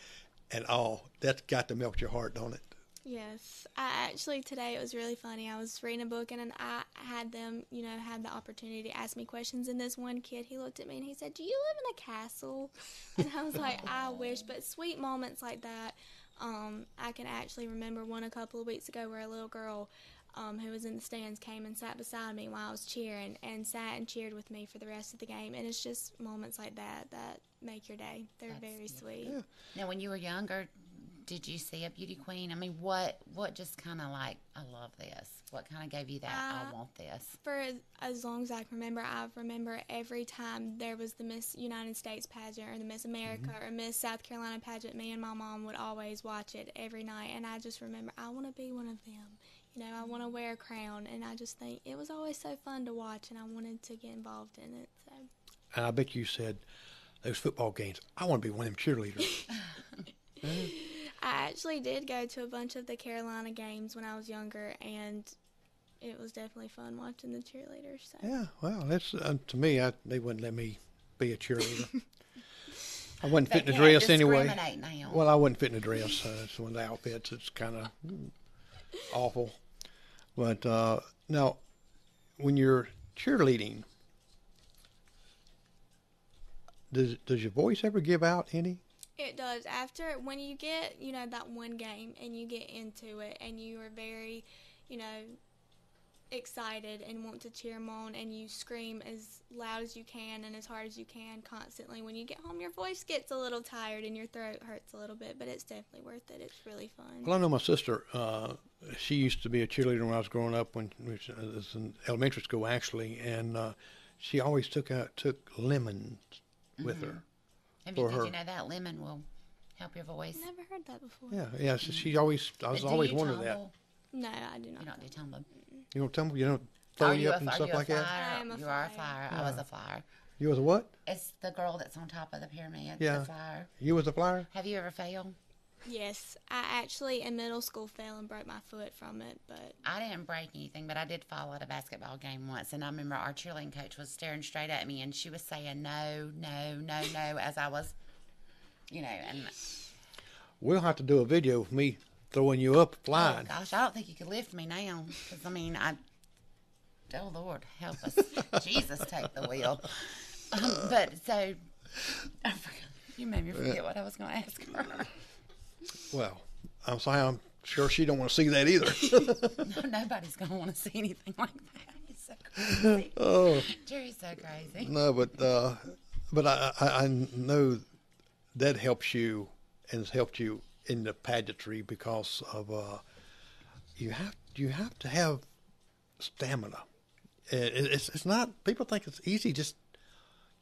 and oh, that's got to melt your heart, don't it? Yes, I actually today it was really funny. I was reading a book and, and I had them, you know, had the opportunity to ask me questions. And this one kid, he looked at me and he said, "Do you live in a castle?" And I was like, "I wish." But sweet moments like that, um, I can actually remember one a couple of weeks ago where a little girl. Um, who was in the stands came and sat beside me while I was cheering and sat and cheered with me for the rest of the game. And it's just moments like that that make your day. They're That's very sweet. Now, when you were younger, did you see a beauty queen? I mean, what what just kind of like I love this? What kind of gave you that I Uh, want this? for as, as long as I can remember, I remember every time there was the Miss United States pageant or the Miss America or Miss South Carolina pageant, me and my mom would always watch it every night. And I just remember, I want to be one of them. You know, I want to wear a crown. And I just think it was always so fun to watch, and I wanted to get involved in it. So, And I bet you said those football games. I want to be one of them cheerleaders. I actually did go to a bunch of the Carolina games when I was younger, and it was definitely fun watching the cheerleaders. So. yeah, well, that's uh, to me. I, they wouldn't let me be a cheerleader. I wasn't They fit in a dress anyway. now. Well, I wasn't fit in a dress. Uh, it's one of the outfits. It's kind of awful. But uh, now, when you're cheerleading, does does your voice ever give out any? It does. After when you get, you know, that one game and you get into it and you are very, you know, excited and want to cheer them on and you scream as loud as you can and as hard as you can constantly. When you get home, your voice gets a little tired and your throat hurts a little bit, but it's definitely worth it. It's really fun. Well, I know my sister. Uh, she used to be a cheerleader when I was growing up, when we was in elementary school actually, and uh, she always took out took lemons with her. Have you, for did her. you know that lemon will help your voice? I never heard that before. Yeah, yeah. So she always. I was Do always you wondering that. tumble? No, I do not. You don't do tumble. You don't tell me. You don't throw Are you you up a, and are stuff you a like flyer? that. I am a you are a flyer. flyer. I was a flyer. You was a what? It's the girl that's on top of the pyramid. Yeah. The flyer. You was a flyer. Have you ever failed? Yes, I actually in middle school fell and broke my foot from it, but I didn't break anything, but I did fall at a basketball game once, and I remember our cheerleading coach was staring straight at me, and she was saying no, no, no, no, as I was, you know, and We'll have to do a video of me throwing you up oh gosh, I don't think you could lift me now, because I mean, I, oh Lord, help us, Jesus, take the wheel. Um, but so, I forgot. You made me forget what I was going to ask her. Well, I'm sorry. I'm sure she don't want to see that either. Nobody's going to want to see anything like that. He's so crazy. oh Jerry's so crazy. no, but uh, but I, I I know that helps you and has helped you in the pageantry because of uh, you have you have to have stamina. It, it's it's not people think it's easy. Just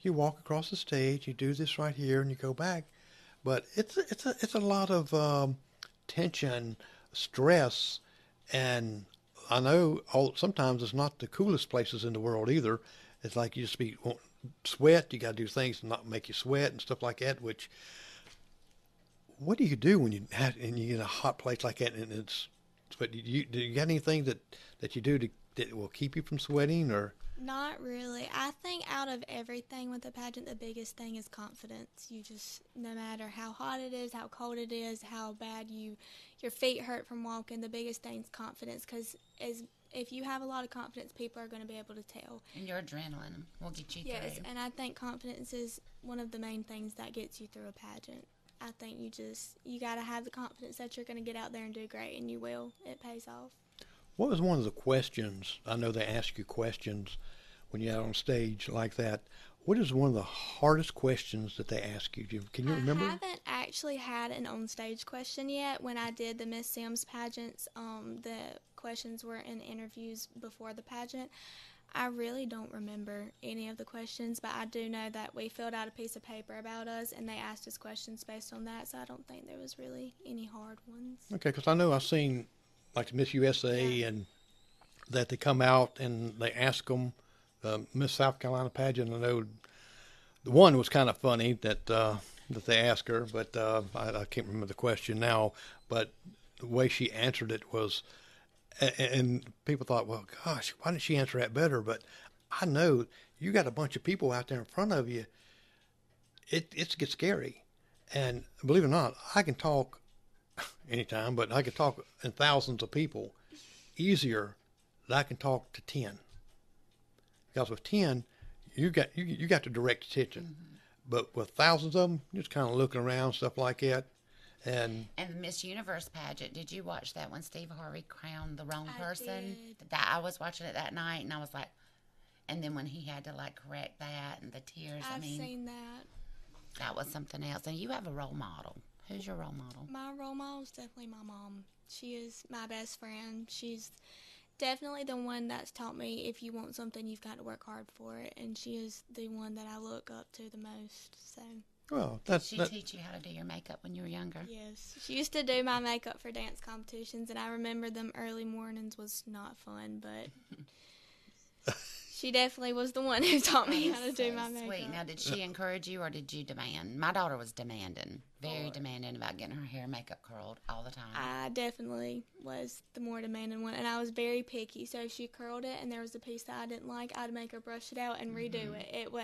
you walk across the stage, you do this right here, and you go back. But it's it's a it's a lot of um, tension, stress, and I know all, sometimes it's not the coolest places in the world either. It's like you just be sweat. You got to do things to not make you sweat and stuff like that. Which what do you do when you have, and you're in a hot place like that and it's but do you do you got anything that that you do to that will keep you from sweating or Not really. I think out of everything with the pageant, the biggest thing is confidence. You just, no matter how hot it is, how cold it is, how bad you, your feet hurt from walking, the biggest thing is confidence. Because as if you have a lot of confidence, people are going to be able to tell. And your adrenaline will get you Yes, through. and I think confidence is one of the main things that gets you through a pageant. I think you just you got to have the confidence that you're going to get out there and do great, and you will. It pays off. What was one of the questions I know they ask you questions when you're out on stage like that what is one of the hardest questions that they ask you can you remember I haven't actually had an on-stage question yet. When I did the Miss Sims pageants, um, the questions were in interviews before the pageant. I really don't remember any of the questions, but I do know that we filled out a piece of paper about us, and they asked us questions based on that. So I don't think there was really any hard ones. Okay, because I know I've seen like Miss USA and that they come out and they ask them uh, Miss South Carolina pageant. I know the one was kind of funny that uh, that they asked her, but uh, I, I can't remember the question now. But the way she answered it was, and, and people thought, well, gosh, why didn't she answer that better? But I know you got a bunch of people out there in front of you. It it gets scary, and believe it or not, I can talk anytime, but I can talk in thousands of people easier than I can talk to ten. Because with ten, you got you, you got to direct attention, mm-hmm. but with thousands of them, just kind of looking around stuff like that, and And the Miss Universe pageant, did you watch that when Steve Harvey crowned the wrong I person? did. That I was watching it that night, and I was like, and then when he had to like correct that and the tears, I I've mean, seen that. that was something else. And you have a role model. Who's your role model? My role model is definitely my mom. She is my best friend. She's definitely the one that's taught me if you want something, you've got to work hard for it. And she is the one that I look up to the most. So, well, Did that's she that, teach you how to do your makeup when you were younger? yes. She used to do my makeup for dance competitions, and I remember them early mornings was not fun, but she definitely was the one who taught me oh, how to do my makeup. Sweet. Now, did she encourage you or did you demand? My daughter was demanding, very demanding about getting her hair and makeup curled all the time. I definitely was the more demanding one, and I was very picky. So if she curled it and there was a piece that I didn't like, I'd make her brush it out and redo mm-hmm. it. It was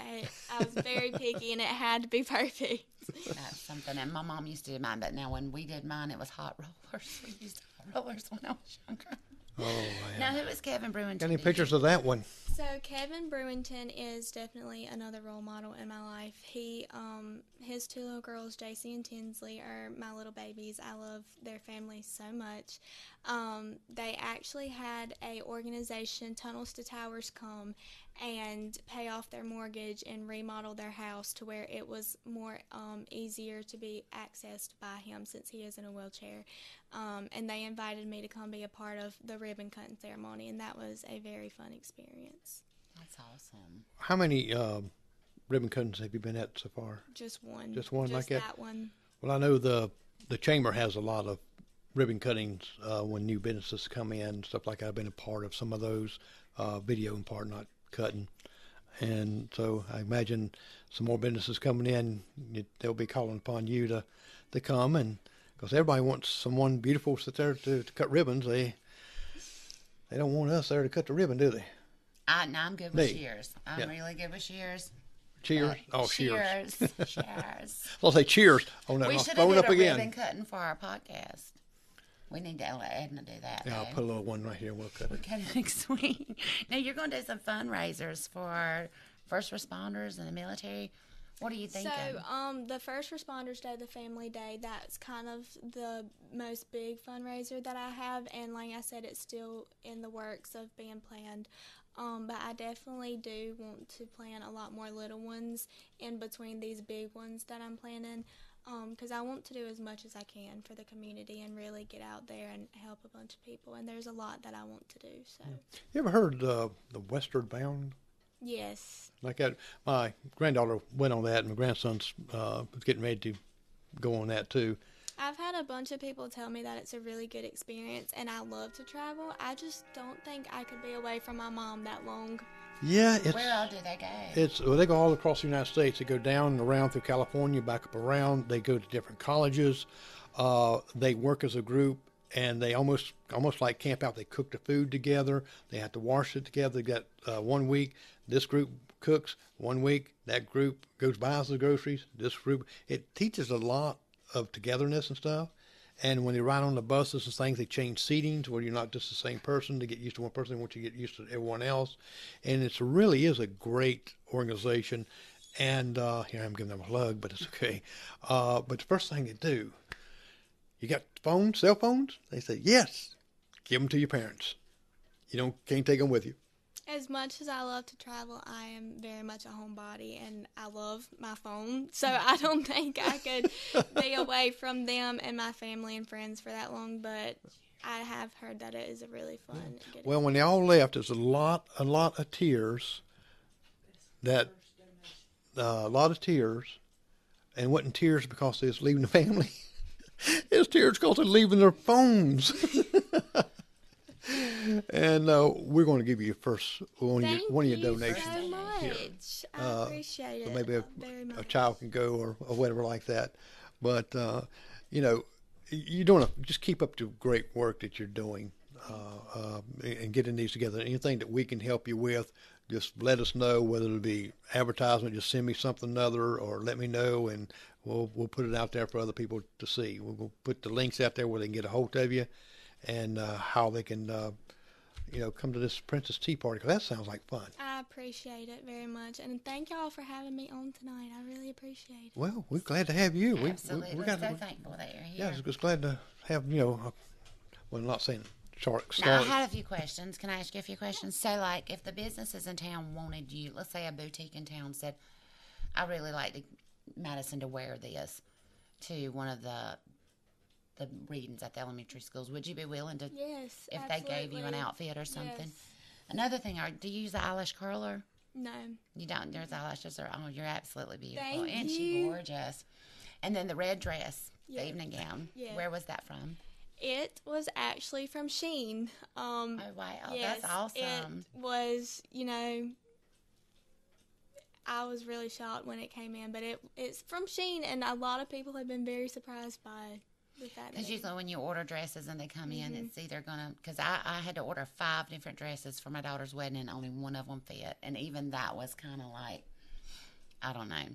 I was very picky, and it had to be perfect. That's something. And my mom used to do mine, but now when we did mine, it was hot rollers. We used hot rollers when I was younger. Oh man. Now, who is Kevin Bruin? Got any pictures of that one? So Kevin Brewington is definitely another role model in my life. He, um, his two little girls, JC and Tinsley, are my little babies. I love their family so much. Um, they actually had a organization, Tunnels to Towers, come and pay off their mortgage and remodel their house to where it was more um, easier to be accessed by him since he is in a wheelchair. Um, and they invited me to come be a part of the ribbon cutting ceremony, and that was a very fun experience. That's awesome. How many um, ribbon cuttings have you been at so far? Just one. Just one like that? that one. Well, I know the the chamber has a lot of ribbon cuttings uh, when new businesses come in, stuff like that. I've been a part of some of those, uh, video in part, not cutting. And so I imagine some more businesses coming in, they'll be calling upon you to, to come and because everybody wants someone beautiful to sit there to, to cut ribbons. They they don't want us there to cut the ribbon, do they? I, no, I'm good with Me. shears. I'm Yeah. really good with shears. Cheers! Oh, cheers! Cheers. cheers. I'll say cheers. Oh no, we should have did up a again. ribbon cutting for our podcast. We need to let Edna do that. Yeah, I'll though. put a little one right here. and We'll cut it. Okay, next week. Now you're going to do some fundraisers for first responders and the military. What are you thinking? So, um, the First Responders Day, the Family Day, that's kind of the most big fundraiser that I have, and like I said, it's still in the works of being planned. Um, but I definitely do want to plan a lot more little ones in between these big ones that I'm planning, because I want to do as much as I can for the community and really get out there and help a bunch of people. And there's a lot that I want to do. So, You ever heard uh, the Westward Bound? yes, Like that, my granddaughter went on that, and my grandson's uh, getting ready to go on that too. I've had a bunch of people tell me that it's a really good experience and I love to travel. I just don't think I could be away from my mom that long Yeah, it's Where all do they go? it's well, they go all across the United States. They go down and around through California, back up around. They go to different colleges. Uh, they work as a group, and they almost almost like camp out. They cook the food together. They have to wash it together. They got uh, one week. This group cooks one week. That group goes buys the groceries. This group it teaches a lot of togetherness and stuff. And when they ride on the buses and things, they change seatings where you're not just the same person to get used to one person. They want you to get used to everyone else. And it really is a great organization. And uh, here I'm giving them a plug, but it's okay. Uh, but the first thing they do, you got phones, cell phones? They say, yes, give them to your parents. You don't can't take them with you. As much as I love to travel, I am very much a homebody and I love my phone. So I don't think I could be away from them and my family and friends for that long, but I have heard that it is a really fun good Well, when they all left, there's a lot, a lot of tears. That uh, a lot of tears, and wasn't tears because they was leaving the family. it's tears because they're leaving their phones. And uh, we're going to give you first one of your, one of your you donations. so much. I appreciate it maybe a, a child can go or, or whatever like that. But uh, you know, you're doing a, just keep up the great work that you're doing uh, uh, and getting these together. Anything that we can help you with, just let us know. Whether it be advertisement, just send me something other, or let me know, and we'll we'll put it out there for other people to see. We'll, we'll put the links out there where they can get a hold of you, and uh, how they can. Uh, you know, come to this Princess Tea Party 'cause that sounds like fun. I appreciate it very much. And thank y'all for having me on tonight. I really appreciate it. Well, we're glad to have you. We, Absolutely. we, we We're got so thankful that you're here. Yeah, here. just glad to have you know. uh, Well, not saying start. Now, I had a few questions. Can I ask you a few questions? So, like, if the businesses in town wanted you, let's say a boutique in town said, I really like to, Madyson to wear this to one of the the readings at the elementary schools, would you be willing to, Yes. if they gave you an outfit or something? Yes. Another thing, are do you use the eyelash curler? No. You don't. There's eyelashes are. Oh, you're absolutely beautiful. Thank she you. gorgeous? And then the red dress, the evening gown. Yeah. Where was that from? It was actually from SHEIN. Um, Oh wow, yes, that's awesome. It was, you know, I was really shocked when it came in, but it it's from SHEIN, and a lot of people have been very surprised by. Because usually when you order dresses and they come in, Mm-hmm. it's either gonna. Because I, I had to order five different dresses for my daughter's wedding, and only one of them fit, and even that was kind of like, I don't know.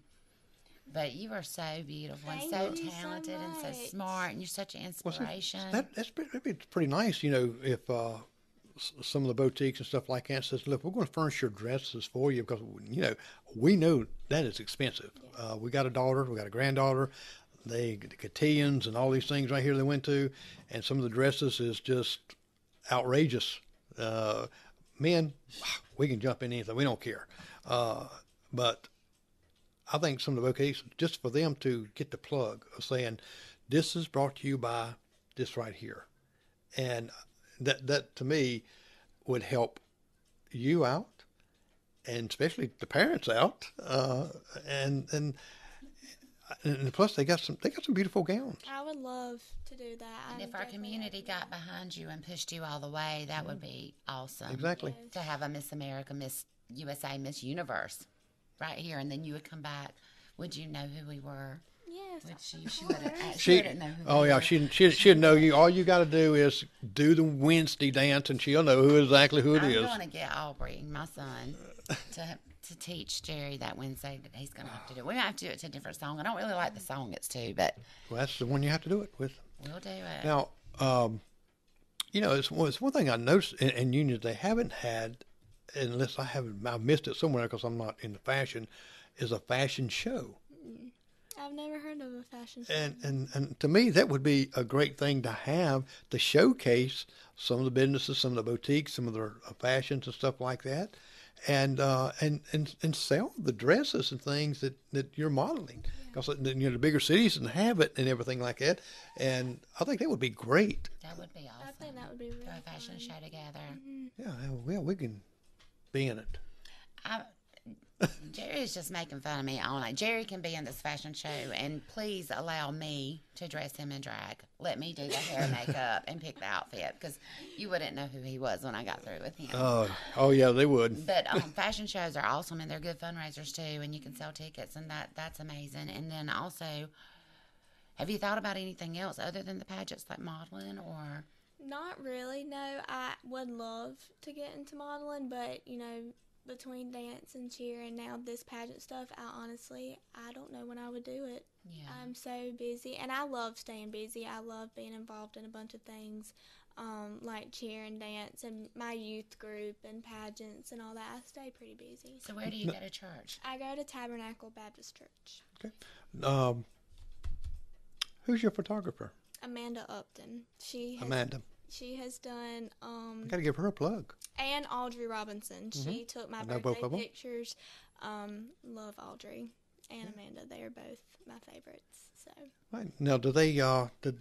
But you are so beautiful and so Thank you so talented and so smart, and you're such an Well, see, inspiration. that that's pretty, that'd be pretty nice. You know, if uh, some of the boutiques and stuff like that says, "Look, we're going to furnish your dresses for you because you know we know that is expensive. Uh, we got a daughter, we got a granddaughter." They the cotillions and all these things right here they went to, and some of the dresses is just outrageous. Uh, men, we can jump in anything. We don't care. Uh, but I think some of the vocations, just for them to get the plug of saying, this is brought to you by this right here. And that, that to me would help you out and especially the parents out. Uh, and, and, and plus they got some, they got some beautiful gowns. I would love to do that. and I'm if our community open. got behind you and pushed you all the way, that would be awesome. Exactly. to have a Miss America, Miss USA, Miss Universe right here, and then you would come back. Would you know who we were? yes, Would she? She would have. She, She, wouldn't know who. oh we yeah, were. she she she'd know you. All you got to do is do the Wednesday dance, and she'll know who exactly who it I'm is. going to get Aubrey, my son, to to teach Jerry that Wednesday that he's going to have to do. it. We might have to do it to a different song. I don't really like the song it's to, but Well, that's the one you have to do it with. we'll do it. Now, um, you know, it's, one- it's one thing I noticed in, in unions they haven't had, unless I haven't, I missed it somewhere because I'm not into fashion, is a fashion show. I've never heard of a fashion show. And, and, and to me, that would be a great thing to have to showcase some of the businesses, some of the boutiques, some of their uh, fashions and stuff like that. And, uh, and and and sell the dresses and things that, that you're modeling because you know the bigger cities and have it and everything like that, and I think that would be great. that would be awesome. I think that would be really Throw a fashion fun. show together. Yeah, well, we can be in it. I, Jerry's just making fun of me all night. Jerry can be in this fashion show, and please allow me to dress him in drag. Let me do the hair, and makeup, and pick the outfit because you wouldn't know who he was when I got through with him. Oh, oh yeah, they would. But um, fashion shows are awesome, and they're good fundraisers too, and you can sell tickets, and that that's amazing. And then also, have you thought about anything else other than the pageants, like modeling or? Not really. No, I would love to get into modeling, but you know, between dance and cheer and now this pageant stuff, I honestly I don't know when I would do it. Yeah. I'm so busy, and I love staying busy. I love being involved in a bunch of things, um, like cheer and dance, and my youth group and pageants and all that. I stay pretty busy. So where do you go to church? I go to Tabernacle Baptist Church. Okay. Um, who's your photographer? Amanda Upton. She has, Amanda. She has done um, I got to give her a plug. And Audrey Robinson. She took my Mm-hmm. I know both birthday pictures. Um, love Audrey and Amanda. They are both my favorites. So Right. Now, do they uh, did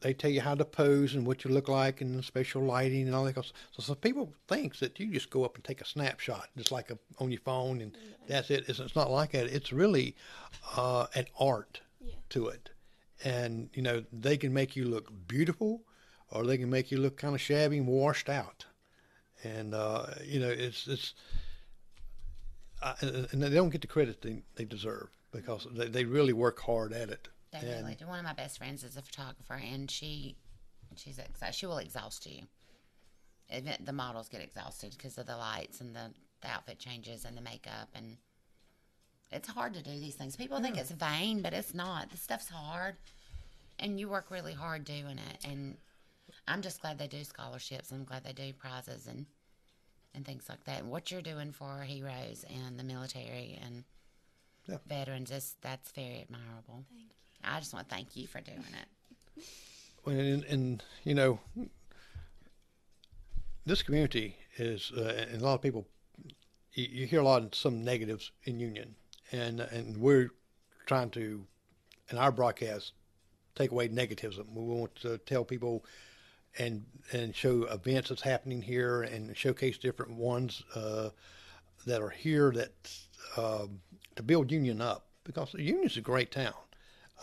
they tell you how to pose and what you look like and the special lighting and all that? 'Cause- So some people think that you just go up and take a snapshot, just like a, on your phone, and that's it. It's, it's not like that. It's really uh, an art Yeah. to it, and you know they can make you look beautiful, or they can make you look kind of shabby and washed out, and uh, you know it's it's. Uh, and they don't get the credit they, they deserve because they, they really work hard at it. They And- really do. One of my best friends is a photographer, and she, she's exa- she will exhaust you. The models get exhausted because of the lights and the, the outfit changes and the makeup, and it's hard to do these things. People think it's vain, but it's not. This stuff's hard, and you work really hard doing it. And I'm just glad they do scholarships. I'm glad they do prizes and and things like that. And what you're doing for our heroes and the military and Yeah. veterans is that's very admirable. thank you. I just want to thank you for doing it. and, and you know this community is uh, and a lot of people you, you hear a lot of some negatives in union and and we're trying to in our broadcast take away negativism we want to tell people and and show events that's happening here and showcase different ones uh, that are here that um, to build union up because union's a great town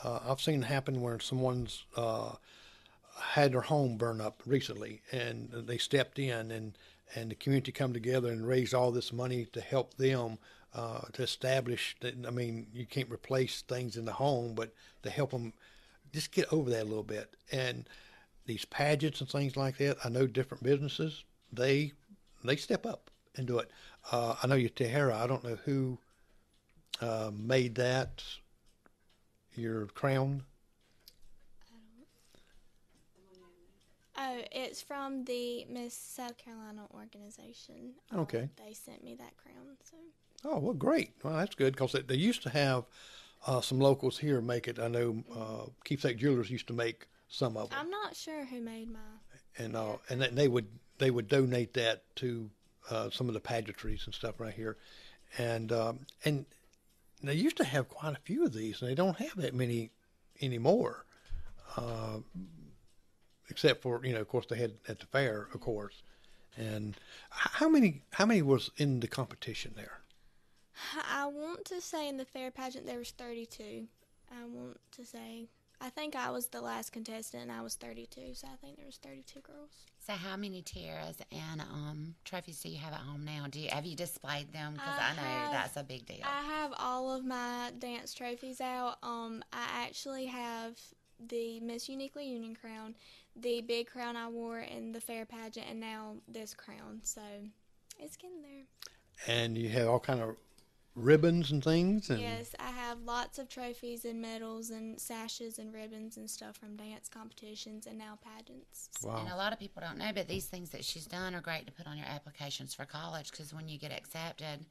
uh, I've seen it happen where someone's uh, had their home burn up recently, and they stepped in, and and the community come together and raised all this money to help them uh, to establish. That, I mean, you can't replace things in the home, but to help them just get over that a little bit. And these pageants and things like that, I know different businesses they they step up and do it. Uh, I know you, Tahara. I don't know who uh, made that your crown. Oh, it's from the Miss South Carolina organization. Um, Okay. they sent me that crown. So Oh well, great. Well, that's good because they, they used to have uh, some locals here make it. I know uh, Keepsake Jewelers used to make some of them, I'm not sure who made my. and uh, and then they would they would donate that to uh, some of the pageantries and stuff right here, and um, and they used to have quite a few of these, and they don't have that many anymore. Uh, except for you know, of course, they had at the fair, of course. And how many how many was in the competition there? I want to say in the fair pageant there was 32. I want to say. I think I was the last contestant and I was 32, so I think there was 32 girls. So, how many tiaras and um, trophies do you have at home now? Do you have you displayed them? Because I I, know have- that's a big deal. I have all of my dance trophies out. Um, I actually have the Miss Uniquely Union crown, the big crown I wore in the fair pageant, and now this crown. So it's getting there. and you have all kind of ribbons and things and Yes, I have lots of trophies and medals and sashes and ribbons and stuff from dance competitions and now pageants. wow And a lot of people don't know, but these things that she's done are great to put on your applications for college because when you get accepted,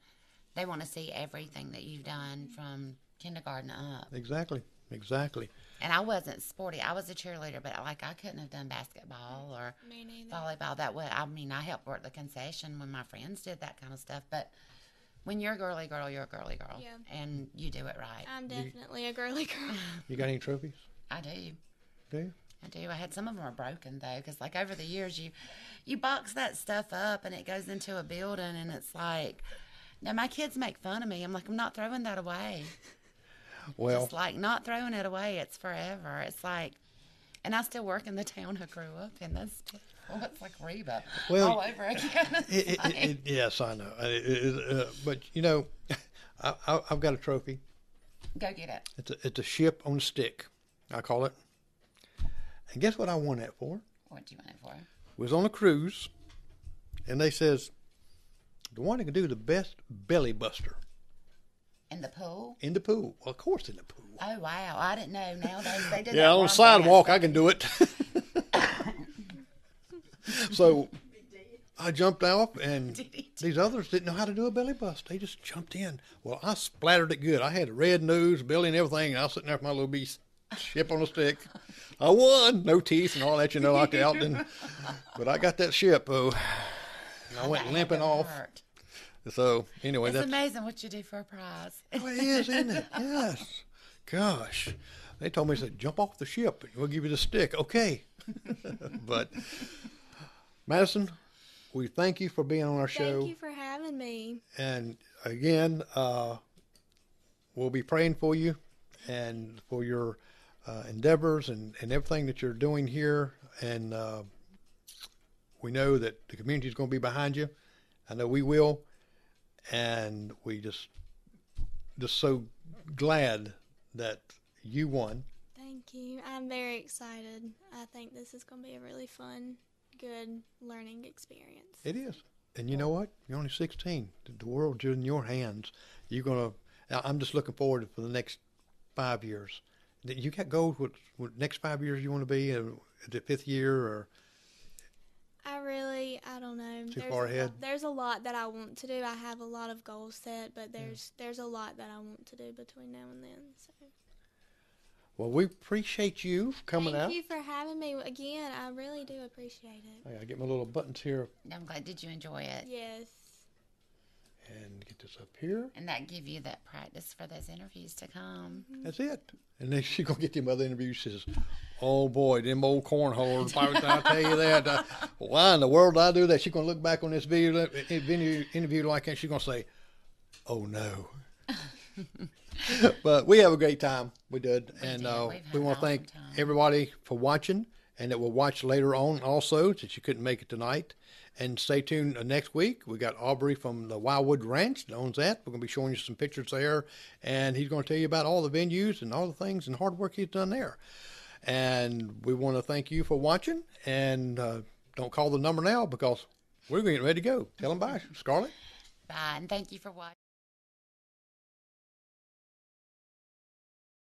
they want to see everything that you've done from kindergarten up. exactly exactly And I wasn't sporty. I was a cheerleader, but like I couldn't have done basketball or Me volleyball. That way, I mean, I helped work the concession when my friends did that kind of stuff. But when you're a girly girl, you're a girly girl, Yeah. and you do it right. I'm definitely a girly girl. you got any trophies I do. do you? I do. I had some of them are broken though, because like over the years, you you box that stuff up and it goes into a building, and it's like Now my kids make fun of me. I'm like, I'm not throwing that away. Well, It's like not throwing it away. It's forever. It's like, and I still work in the town I grew up in. That's well, it's like Reba Well, all over again. It, it, it, yes, I know. It- it- uh, but you know, I, I, I've got a trophy. Go get it. It's a, it's a ship on a stick. I call it. And guess what I won that for? What do you want it for? was on a cruise, and they says the one that can do the best belly buster In the pool? in the pool. Well, of course, in the pool. Oh wow! I didn't know. Nowadays they do. Yeah, on the sidewalk. I can do it. so I jumped off, and these others didn't know how to do a belly bust. They just jumped in. Well, I splattered it good. I had a red nose, belly, and everything. And I was sitting there with my little beast ship on a stick. I won, no teeth and all that, you know, like the Elton. But I got that ship. Oh, and I went had limping off. hurt. So anyway, It's that's amazing what you do for a prize. Oh, it is, isn't it? Yes. Gosh. They told me, they said, jump off the ship. We'll give you the stick. Okay. but, Madyson, we thank you for being on our show. Thank you for having me. And again, uh, we'll be praying for you and for your uh, endeavors and, and everything that you're doing here. And uh, we know that the community is going to be behind you. I know we will. And we just, just so glad that you won. Thank you. I'm very excited. I think this is going to be a really fun, good learning experience. It is. And you know what? You're only 16. The- world's in your hands. You're going to, I'm just looking forward for the next five years. You got goals what, what next five years you want to be in the fifth year or I really, I don't know. Too there's far ahead? Lot, there's a lot that I want to do. I have a lot of goals set, but there's there's a lot that I want to do between now and then. So well, we appreciate you coming thank out. Thank you for having me again. I really do appreciate it. I gotta get my little buttons here I'm glad. Did you enjoy it? Yes. and get this up here. And that give you that practice for those interviews to come. That's it. And then she gonna get them other interviews. She says, "Oh boy, them old cornholes! If I tell you that, uh, why in the world did I do that?" She's gonna look back on this video, video interview like that. She's gonna say, "Oh no." but we have a great time. We did, and did. uh, we an want to thank time. everybody for watching, and that will watch later on also, since you couldn't make it tonight. And stay tuned uh, next week. We got Aubrey from the Wildwood Ranch that owns that. We're going to be showing you some pictures there, and he's going to tell you about all the venues and all the things and hard work he's done there. And we want to thank you for watching. And uh, don't call the number now because we're getting ready to go. Tell them bye, Scarlette. Bye. And thank you for watching.